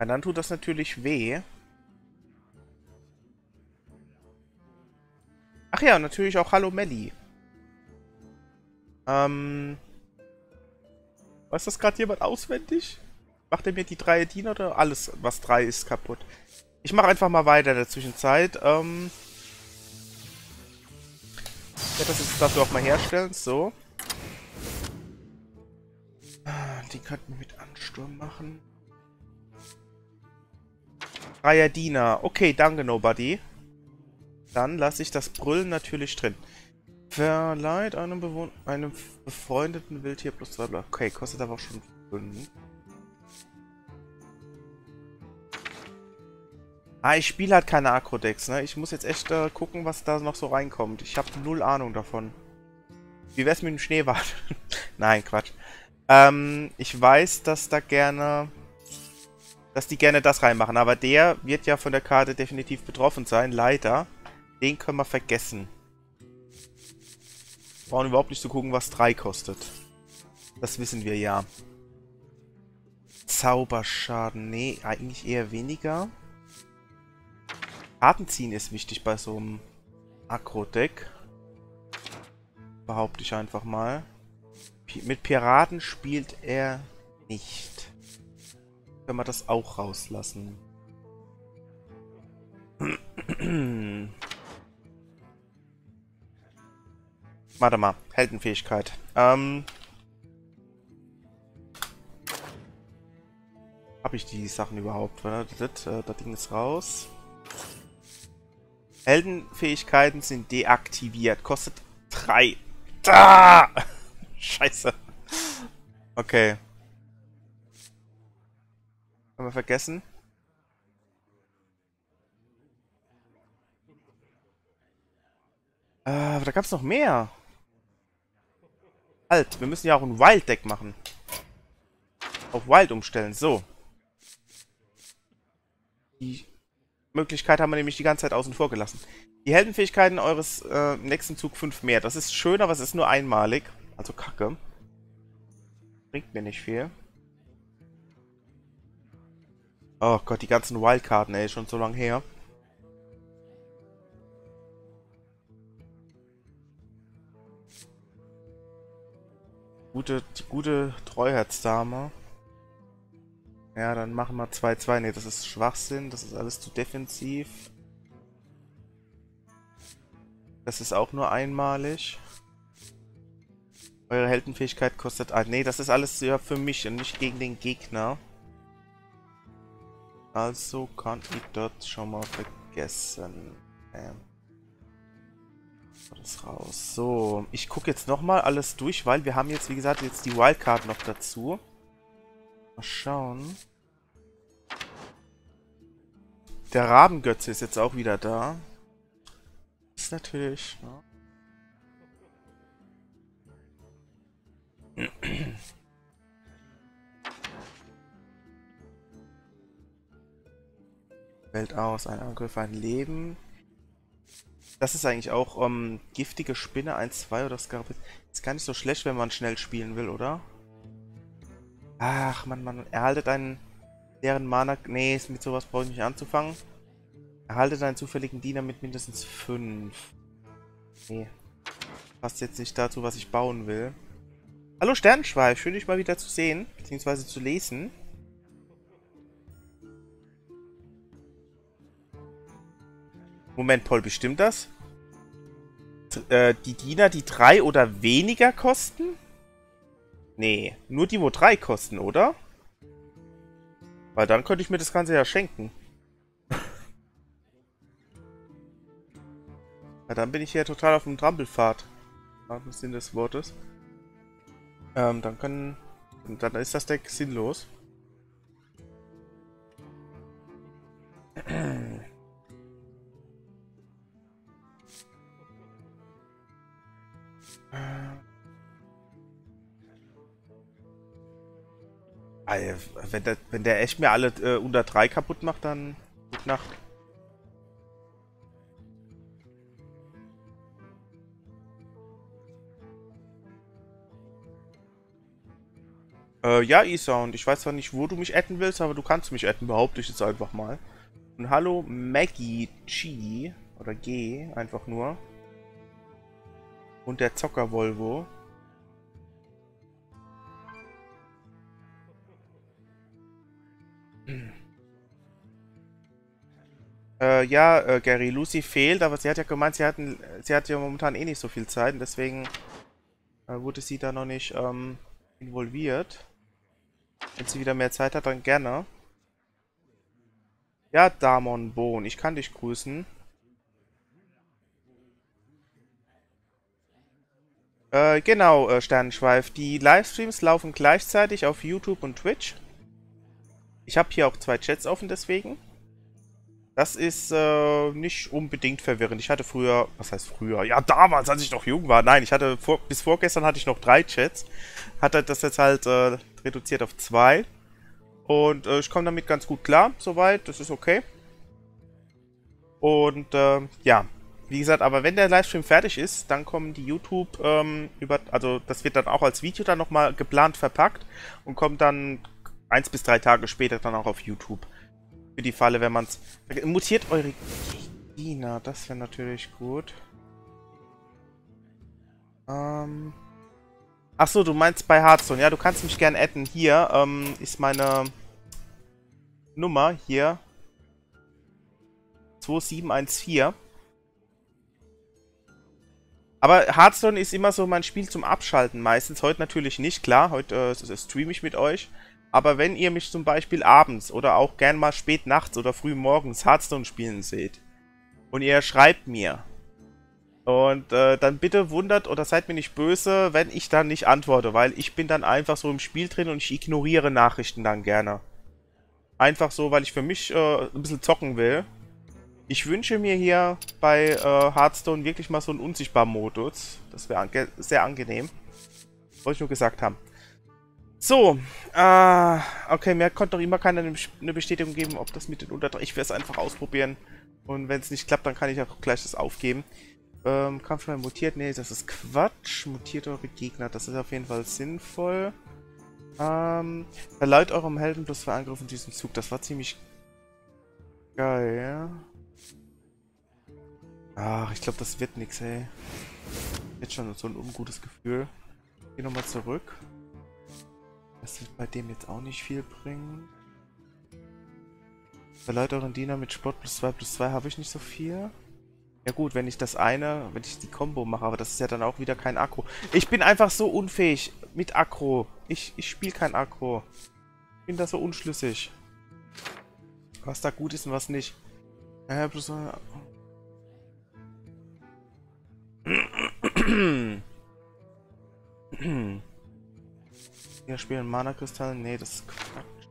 Ja, dann tut das natürlich weh. Ach ja, natürlich auch Hallo Melli. Ähm. Weiß das gerade jemand auswendig? Macht er mir die drei Diener oder alles, was drei ist, kaputt? Ich mache einfach mal weiter in der Zwischenzeit. Ähm. Ich werde das jetzt dafür auch mal herstellen. So. Ah, die könnten wir mit Ansturm machen. Freier Diener. Okay, danke, Nobody. Dann lasse ich das Brüllen natürlich drin. Verleiht einem, Bewohn einem befreundeten Wildtier plus 2 Blau. Okay, kostet aber auch schon 5. Ah, ich spiele halt keine Akrodex, ne? Ich muss jetzt echt äh, gucken, was da noch so reinkommt. Ich habe null Ahnung davon. Wie wär's mit dem Schneewart? <laughs> Nein, Quatsch. Ähm, ich weiß, dass da gerne dass die gerne das reinmachen. Aber der wird ja von der Karte definitiv betroffen sein, leider. Den können wir vergessen. Wir brauchen überhaupt nicht zu gucken, was 3 kostet. Das wissen wir ja. Zauberschaden. Nee, eigentlich eher weniger. Karten ziehen ist wichtig bei so einem Agro-Deck. Behaupte ich einfach mal. Mit Piraten spielt er nicht. Können wir das auch rauslassen. <clears throat> Warte mal, Heldenfähigkeit. Ähm. Habe ich die Sachen überhaupt? Das, das, äh, das Ding ist raus. Heldenfähigkeiten sind deaktiviert. Kostet 3. Da! <laughs> Scheiße. Okay. Haben wir vergessen? Äh, aber da gab es noch mehr. Halt, wir müssen ja auch ein Wild-Deck machen. Auf Wild umstellen, so. Die Möglichkeit haben wir nämlich die ganze Zeit außen vor gelassen. Die Heldenfähigkeiten eures äh, nächsten Zug 5 mehr. Das ist schön, aber es ist nur einmalig. Also kacke. Bringt mir nicht viel. Oh Gott, die ganzen Wildkarten, ey, schon so lange her. Gute, die gute Treuherzdame. Ja, dann machen wir 2-2. Ne, das ist Schwachsinn. Das ist alles zu defensiv. Das ist auch nur einmalig. Eure Heldenfähigkeit kostet... Nee, das ist alles für mich und nicht gegen den Gegner. Also kann ich das schon mal vergessen. Ähm. Das raus. So, ich gucke jetzt nochmal alles durch, weil wir haben jetzt, wie gesagt, jetzt die Wildcard noch dazu. Mal schauen. Der Rabengötze ist jetzt auch wieder da. Ist natürlich... Ne? <clears throat> Welt aus, ein Angriff, ein Leben. Das ist eigentlich auch um, ähm, giftige Spinne 1-2 oder Skarabit. Ist gar nicht so schlecht, wenn man schnell spielen will, oder? Ach, man, man. Erhaltet einen deren Mana... Nee, mit sowas brauche ich nicht anzufangen. Erhaltet einen zufälligen Diener mit mindestens 5. Nee. Passt jetzt nicht dazu, was ich bauen will. Hallo Sternenschweif, schön dich mal wieder zu sehen, beziehungsweise zu lesen. Moment, Paul, bestimmt das? Äh, die Diener, die drei oder weniger kosten? Nee, nur die, wo drei kosten, oder? Weil dann könnte ich mir das Ganze ja schenken. <laughs> ja, dann bin ich hier total auf dem Trampelpfad. Im Sinn des Wortes. Ähm, dann können... Dann ist das Deck sinnlos. Wenn, der, wenn der echt mir alle äh, unter 3 kaputt macht, dann gute Nacht. Äh, ja, E-Sound. Ich weiß zwar nicht, wo du mich adden willst, aber du kannst mich adden, behaupte ich jetzt einfach mal. Und hallo Maggie G oder G, einfach nur. Und der Zocker Volvo. Äh, ja, äh, Gary, Lucy fehlt, aber sie hat ja gemeint, sie, hatten, sie hat ja momentan eh nicht so viel Zeit und deswegen äh, wurde sie da noch nicht ähm, involviert. Wenn sie wieder mehr Zeit hat, dann gerne. Ja, Damon Bohn, ich kann dich grüßen. Äh, genau, äh, Sternenschweif. Die Livestreams laufen gleichzeitig auf YouTube und Twitch. Ich habe hier auch zwei Chats offen, deswegen. Das ist äh, nicht unbedingt verwirrend. Ich hatte früher, was heißt früher? Ja, damals, als ich noch jung war. Nein, ich hatte vor, bis vorgestern hatte ich noch drei Chats. Hatte das jetzt halt äh, reduziert auf zwei. Und äh, ich komme damit ganz gut klar, soweit. Das ist okay. Und äh, ja, wie gesagt, aber wenn der Livestream fertig ist, dann kommen die YouTube ähm, über, also das wird dann auch als Video dann nochmal geplant verpackt und kommt dann eins bis drei Tage später dann auch auf YouTube. Für die Falle, wenn man's... Mutiert eure Gegner, das wäre natürlich gut. Ähm... Achso, du meinst bei Hearthstone. Ja, du kannst mich gerne adden. Hier ähm, ist meine Nummer. Hier. 2714. Aber Hearthstone ist immer so mein Spiel zum Abschalten meistens. Heute natürlich nicht, klar. Heute äh, streame ich mit euch. Aber wenn ihr mich zum Beispiel abends oder auch gern mal spät nachts oder früh morgens Hearthstone spielen seht und ihr schreibt mir und äh, dann bitte wundert oder seid mir nicht böse, wenn ich dann nicht antworte, weil ich bin dann einfach so im Spiel drin und ich ignoriere Nachrichten dann gerne. Einfach so, weil ich für mich äh, ein bisschen zocken will. Ich wünsche mir hier bei äh, Hearthstone wirklich mal so einen Unsichtbar-Modus. Das wäre ange sehr angenehm. Wollte ich nur gesagt haben. So, äh, okay, mir konnte noch immer keiner eine Bestätigung geben, ob das mit den Unterteilen... Ich werde es einfach ausprobieren. Und wenn es nicht klappt, dann kann ich auch gleich das aufgeben. Ähm, Kampfschwein mutiert? Nee, das ist Quatsch. Mutiert eure Gegner, das ist auf jeden Fall sinnvoll. Ähm, verleiht eurem Helden plus zwei Angriffe in diesem Zug. Das war ziemlich geil, ja. Ach, ich glaube, das wird nichts, ey. Jetzt schon so ein ungutes Gefühl. Geh nochmal zurück. Das wird bei dem jetzt auch nicht viel bringen. Verleiht euren Diener mit Sport plus 2 plus 2 habe ich nicht so viel. Ja gut, wenn ich das eine, wenn ich die Combo mache, aber das ist ja dann auch wieder kein Akku. Ich bin einfach so unfähig mit Akku. Ich, ich spiele kein Akku. Ich bin da so unschlüssig. Was da gut ist und was nicht. Ja, bloß... <clears throat> <clears throat> <clears throat> Ja, spielen Mana-Kristall? Nee, das ist Quatsch.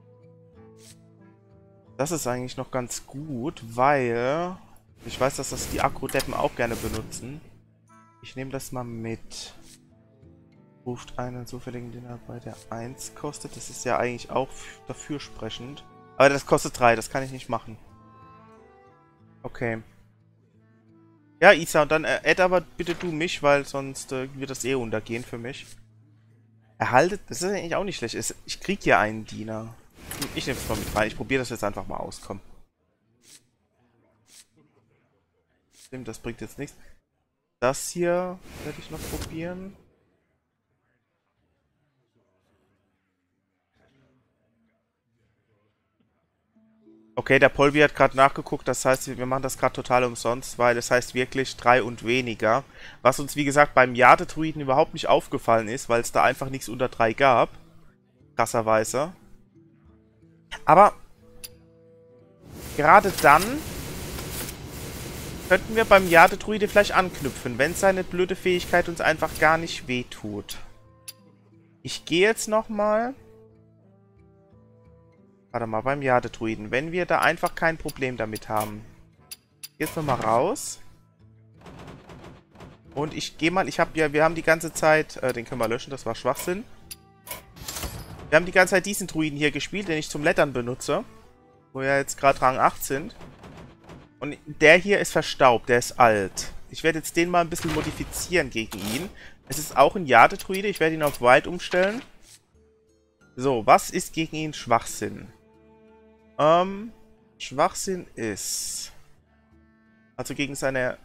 Das ist eigentlich noch ganz gut, weil... Ich weiß, dass das die Akku-Deppen auch gerne benutzen. Ich nehme das mal mit. Ruft einen zufälligen Diener bei der 1 kostet. Das ist ja eigentlich auch dafür sprechend. Aber das kostet 3, das kann ich nicht machen. Okay. Ja, Isa, und dann äh, add aber bitte du mich, weil sonst äh, wird das eh untergehen für mich. Erhaltet, das ist eigentlich auch nicht schlecht. Ich krieg hier einen Diener. Ich nehme es mal mit rein. Ich probiere das jetzt einfach mal aus. Komm. Das bringt jetzt nichts. Das hier werde ich noch probieren. Okay, der Polvi hat gerade nachgeguckt, das heißt, wir machen das gerade total umsonst, weil es heißt wirklich 3 und weniger. Was uns, wie gesagt, beim Jade-Druiden überhaupt nicht aufgefallen ist, weil es da einfach nichts unter 3 gab. Krasserweise. Aber gerade dann könnten wir beim Jade-Druide vielleicht anknüpfen, wenn seine blöde Fähigkeit uns einfach gar nicht wehtut. Ich gehe jetzt nochmal... Warte mal, beim Jade-Druiden. Wenn wir da einfach kein Problem damit haben. Jetzt nochmal raus. Und ich gehe mal, ich habe ja, wir haben die ganze Zeit, äh, den können wir löschen, das war Schwachsinn. Wir haben die ganze Zeit diesen Druiden hier gespielt, den ich zum Lettern benutze. Wo wir jetzt gerade Rang 8 sind. Und der hier ist verstaubt, der ist alt. Ich werde jetzt den mal ein bisschen modifizieren gegen ihn. Es ist auch ein Jade-Druide, ich werde ihn auf Wild umstellen. So, was ist gegen ihn Schwachsinn? Ähm, Schwachsinn ist... Also gegen seine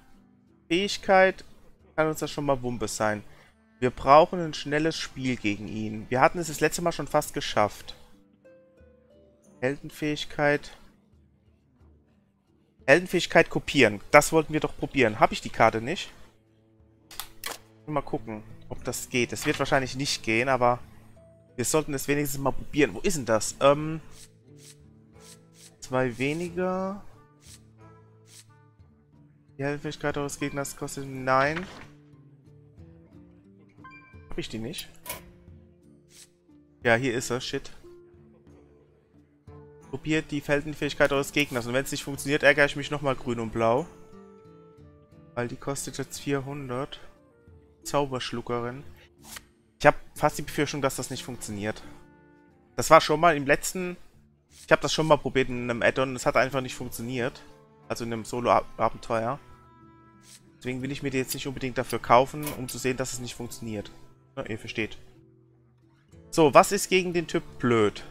Fähigkeit kann uns das schon mal Wumpe sein. Wir brauchen ein schnelles Spiel gegen ihn. Wir hatten es das letzte Mal schon fast geschafft. Heldenfähigkeit. Heldenfähigkeit kopieren. Das wollten wir doch probieren. Habe ich die Karte nicht? Mal gucken, ob das geht. Es wird wahrscheinlich nicht gehen, aber wir sollten es wenigstens mal probieren. Wo ist denn das? Ähm, zwei weniger. Die Heldenfähigkeit eures Gegners kostet... Nein. Habe ich die nicht? Ja, hier ist er. Shit. Probiert die Feldenfähigkeit eures Gegners. Und wenn es nicht funktioniert, ärgere ich mich nochmal grün und blau. Weil die kostet jetzt 400. Zauberschluckerin. Ich habe fast die Befürchtung, dass das nicht funktioniert. Das war schon mal im letzten... Ich habe das schon mal probiert in einem Add-on. Es hat einfach nicht funktioniert. Also in einem Solo-Abenteuer. Deswegen will ich mir die jetzt nicht unbedingt dafür kaufen, um zu sehen, dass es nicht funktioniert. Ja, ihr versteht. So, was ist gegen den Typ blöd?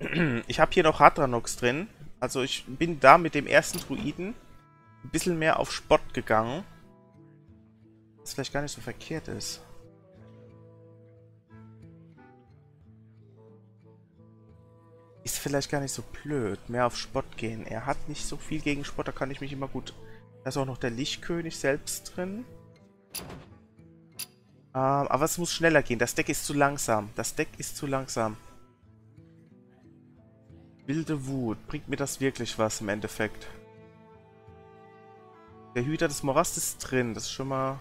<clears throat> ich habe hier noch Hadranox drin. Also ich bin da mit dem ersten Druiden ein bisschen mehr auf Spott gegangen. Was vielleicht gar nicht so verkehrt ist. Ist vielleicht gar nicht so blöd, mehr auf Spott gehen. Er hat nicht so viel gegen Spott, da kann ich mich immer gut... Da ist auch noch der Lichtkönig selbst drin. Ähm, aber es muss schneller gehen. Das Deck ist zu langsam. Das Deck ist zu langsam. Wilde Wut. Bringt mir das wirklich was im Endeffekt? Der Hüter des Morastes ist drin. Das ist schon mal...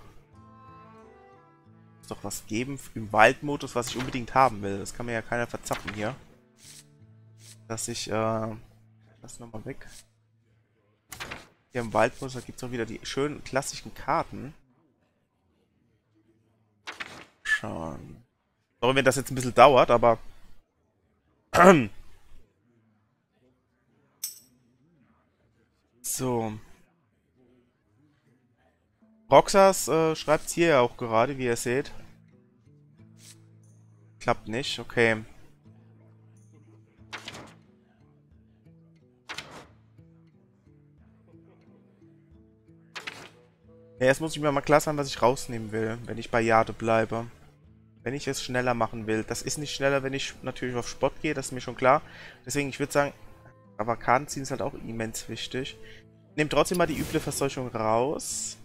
Muss doch was geben im Waldmodus, was ich unbedingt haben will. Das kann mir ja keiner verzappen hier. Dass ich, äh... Das nochmal weg. Hier im Waldmodus, da gibt es auch wieder die schönen klassischen Karten. Schauen. Sorry, wenn das jetzt ein bisschen dauert, aber... <clears throat> So. Roxas äh, schreibt hier ja auch gerade, wie ihr seht. Klappt nicht, okay. Ja, jetzt muss ich mir mal klar sein, was ich rausnehmen will, wenn ich bei Jade bleibe. Wenn ich es schneller machen will. Das ist nicht schneller, wenn ich natürlich auf Sport gehe, das ist mir schon klar. Deswegen, ich würde sagen, aber Karten ziehen ist halt auch immens wichtig. Nehmt trotzdem mal die üble Verseuchung raus.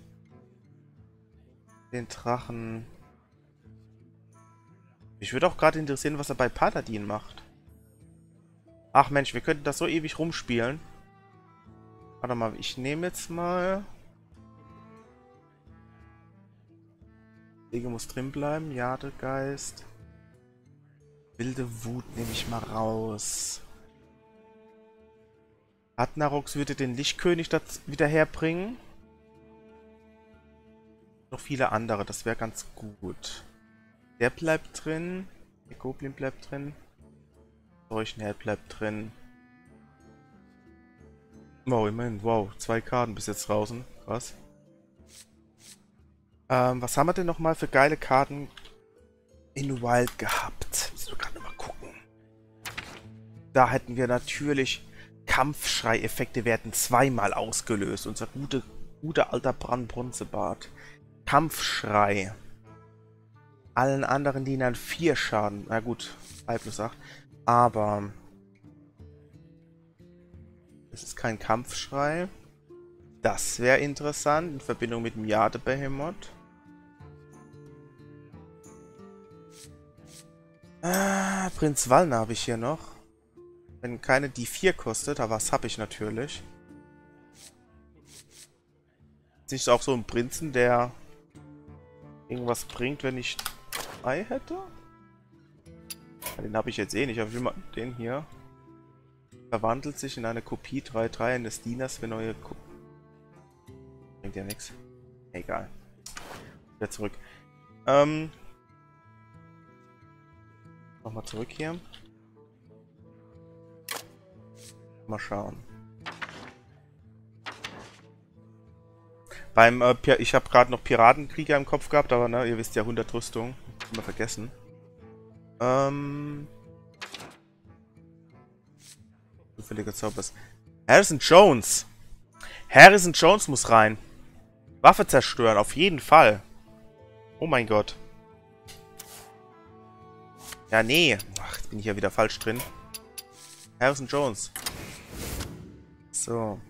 Den Drachen. Mich würde auch gerade interessieren, was er bei Paladin macht. Ach Mensch, wir könnten das so ewig rumspielen. Warte mal, ich nehme jetzt mal... Wege muss drin bleiben. Jadegeist. Wilde Wut nehme ich mal raus. Adnarox würde den Lichtkönig wieder herbringen. Noch viele andere, das wäre ganz gut. Der bleibt drin. Der Goblin bleibt drin. Seuchenherd bleibt drin. Wow, immerhin, wow, zwei Karten bis jetzt draußen. Krass. Ähm, was haben wir denn nochmal für geile Karten in Wild gehabt? Müssen wir gerade mal gucken. Da hätten wir natürlich Kampfschrei-Effekte werden zweimal ausgelöst. Unser gute, guter alter Brandbronzebart. Kampfschrei. Allen anderen dienen dann 4 Schaden. Na gut, 3 plus 8. Aber... Es ist kein Kampfschrei. Das wäre interessant in Verbindung mit dem Jade Behemoth. Ah, Prinz Walner habe ich hier noch. Wenn keine die 4 kostet, aber was habe ich natürlich. Ist nicht auch so ein Prinzen, der irgendwas bringt, wenn ich 3 hätte? Ja, den habe ich jetzt eh nicht, aber ich den hier. Verwandelt sich in eine Kopie 3-3 eines Dieners für neue Ko Bringt ja nichts. Egal. Wieder zurück. Ähm. Nochmal zurück hier. Mal schauen. Beim, äh, ich habe gerade noch Piratenkrieger im Kopf gehabt, aber ne, ihr wisst ja, 100 Rüstung. Immer vergessen. Ähm... Zufälliger Zaubers. Harrison Jones! Harrison Jones muss rein. Waffe zerstören, auf jeden Fall. Oh mein Gott. Ja, nee. Ach, jetzt bin ich ja wieder falsch drin. Harrison Jones. So.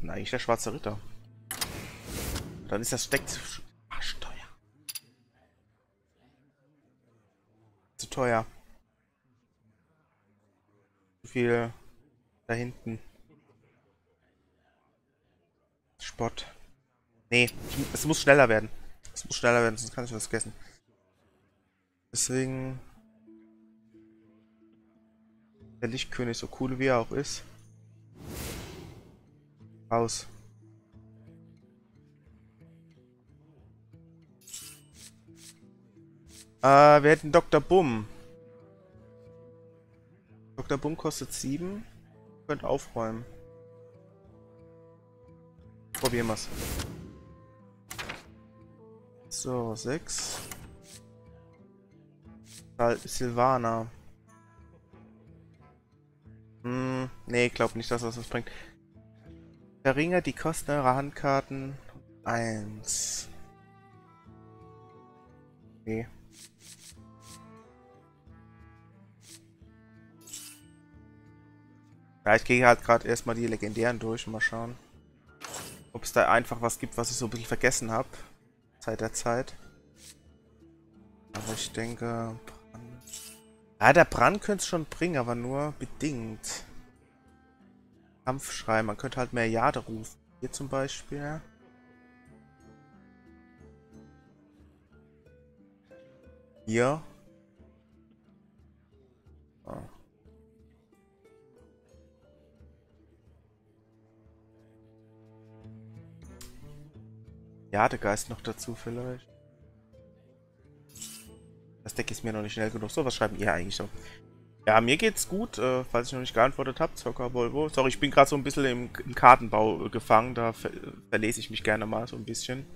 Na, eigentlich der schwarze Ritter. Dann ist das Deck zu teuer. Zu teuer. Zu viel da hinten. Spott. Nee, es muss schneller werden. Es muss schneller werden, sonst kann ich das vergessen. Deswegen... Der Lichtkönig, so cool wie er auch ist. Aus. Äh, wir hätten Dr. Bumm. Dr. Bumm kostet 7. Könnt aufräumen. Probieren wir's. So, 6. Silvana. Nee, glaub nicht, dass das was bringt. Verringert die Kosten eurer Handkarten. Eins. Nee. Ja, ich gehe halt gerade erstmal die legendären durch. Mal schauen. Ob es da einfach was gibt, was ich so ein bisschen vergessen habe. Seit der Zeit. Aber ich denke... Ja, der Brand könnte es schon bringen, aber nur bedingt. Kampfschrei, man könnte halt mehr Jade rufen. Hier zum Beispiel. Hier. Ah. Jadegeist noch dazu vielleicht. Das Deck ist mir noch nicht schnell genug. So, was schreiben ihr eigentlich so? Ja, mir geht's gut, äh, falls ich noch nicht geantwortet habe. Zocker Volvo. Sorry, ich bin gerade so ein bisschen im, im Kartenbau gefangen. Da ver verlese ich mich gerne mal so ein bisschen.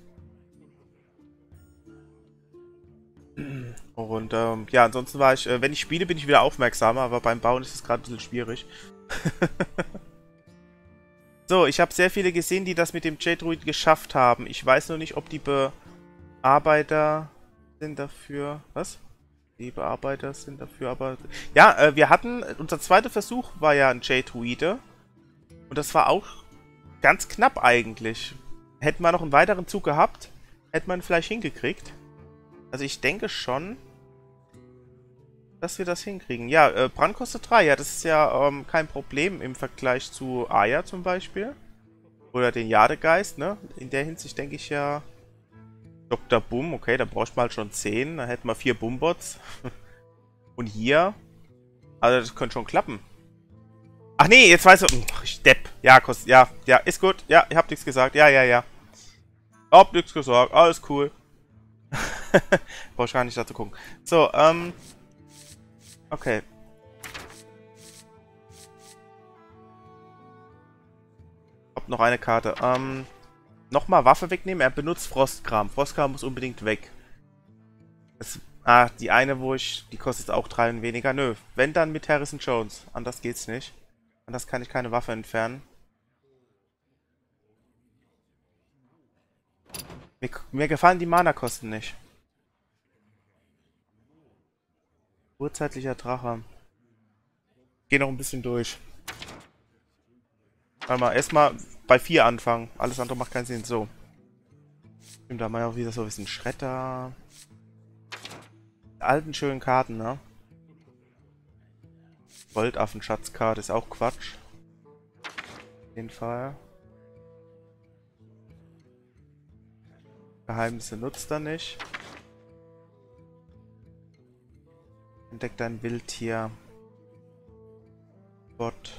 Und ähm, ja, ansonsten war ich, äh, wenn ich spiele, bin ich wieder aufmerksamer, aber beim Bauen ist es gerade ein bisschen schwierig. <laughs> so, ich habe sehr viele gesehen, die das mit dem J-Druid geschafft haben. Ich weiß nur nicht, ob die Bearbeiter sind dafür. Was? Die Bearbeiter sind dafür, aber. Ja, äh, wir hatten. Unser zweiter Versuch war ja ein J-Druide. Und das war auch ganz knapp eigentlich. Hätten wir noch einen weiteren Zug gehabt, hätte man vielleicht hingekriegt. Also ich denke schon, dass wir das hinkriegen. Ja, äh, Brand kostet 3. Ja, das ist ja ähm, kein Problem im Vergleich zu Aya zum Beispiel. Oder den Jadegeist, ne? In der Hinsicht denke ich ja... Dr. Boom, okay, da braucht man halt schon 10. Da hätten wir 4 Boombots. <laughs> Und hier... Also das könnte schon klappen. Ach nee, jetzt weiß ich... Ach, ich Depp. Ja, kostet... Ja, ja, ist gut. Ja, ich hab nichts gesagt. Ja, ja, ja. Hab nichts gesagt. Alles cool. <laughs> Brauche gar nicht dazu gucken. So, ähm... Okay. Hab noch eine Karte. Ähm... Nochmal Waffe wegnehmen. Er benutzt Frostkram. Frostkram muss unbedingt weg. Es, ah, die eine, wo ich... Die kostet auch drei und weniger. Nö. Wenn, dann mit Harrison Jones. Anders geht's nicht. Anders kann ich keine Waffe entfernen. Mir, mir gefallen die Mana-Kosten nicht. Urzeitlicher Drache. Geh noch ein bisschen durch. Warte mal, erstmal bei 4 anfangen. Alles andere macht keinen Sinn. So. Stimmt, da haben wir auch wieder so ein bisschen Schredder. Alten schönen Karten, ne? Goldaffen-Schatzkarte ist auch Quatsch. Auf jeden Fall. Geheimnisse nutzt er nicht. Entdeck dein Wildtier. Bot.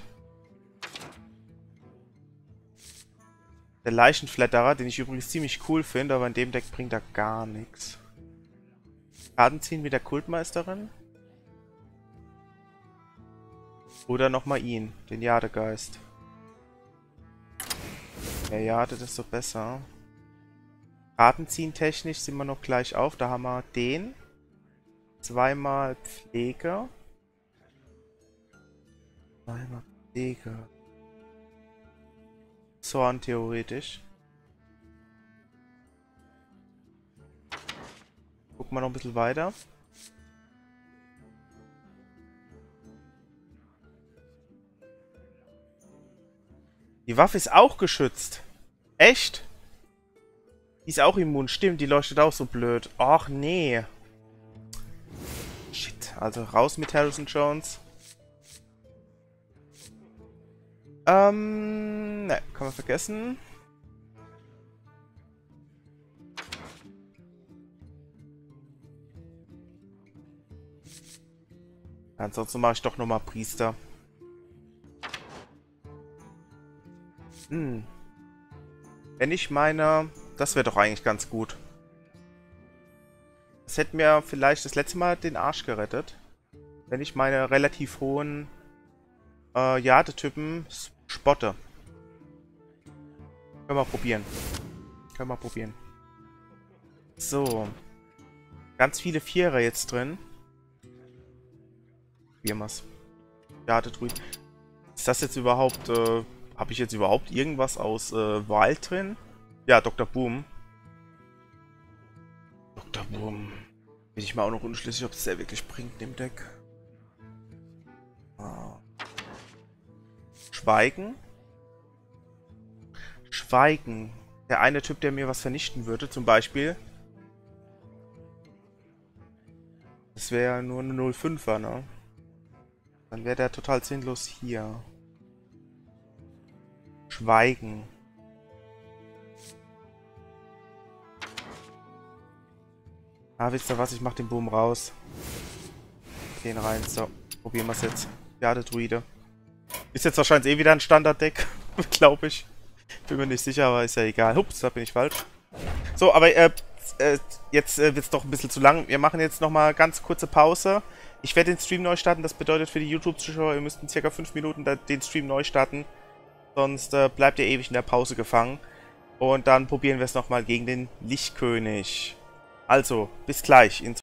Der Leichenflatterer, den ich übrigens ziemlich cool finde, aber in dem Deck bringt er gar nichts. Karten ziehen mit der Kultmeisterin. Oder nochmal ihn, den Jadegeist. Der Jade, desto besser. Karten ziehen technisch sind wir noch gleich auf. Da haben wir den. Zweimal Pflege. Zweimal Pflege. Zorn theoretisch. Gucken wir noch ein bisschen weiter. Die Waffe ist auch geschützt. Echt? Die ist auch immun. Stimmt, die leuchtet auch so blöd. Och, nee. Also raus mit Harrison Jones. Ähm, ne, kann man vergessen. Ansonsten mache ich doch nochmal Priester. Hm. Wenn ich meine, das wäre doch eigentlich ganz gut. Das hätte mir vielleicht das letzte Mal den Arsch gerettet. Wenn ich meine relativ hohen äh, Jadetypen spotte. Können wir probieren. Können wir probieren. So. Ganz viele Vierer jetzt drin. Probieren wir's. Jadetruid. Ist das jetzt überhaupt, äh, habe ich jetzt überhaupt irgendwas aus äh, Wild drin? Ja, Dr. Boom. Dr. Boom. Bin ich mal auch noch unschlüssig, ob es der wirklich bringt in dem Deck. Ah. Schweigen. Schweigen. Der eine Typ, der mir was vernichten würde, zum Beispiel. Das wäre ja nur eine 05er, ne? Dann wäre der total sinnlos hier. Schweigen. Ah, wisst ihr was? Ich mach den Boom raus. Gehen rein. So, probieren wir es jetzt. Ja, der Druide. Ist jetzt wahrscheinlich eh wieder ein Standarddeck, <laughs> glaube ich. Bin mir nicht sicher, aber ist ja egal. Hups, da bin ich falsch. So, aber äh, äh, jetzt äh, wird es doch ein bisschen zu lang. Wir machen jetzt nochmal ganz kurze Pause. Ich werde den Stream neu starten. Das bedeutet für die YouTube-Zuschauer, ihr müsst in circa 5 Minuten den Stream neu starten. Sonst äh, bleibt ihr ewig in der Pause gefangen. Und dann probieren wir es nochmal gegen den Lichtkönig. Also, bis gleich in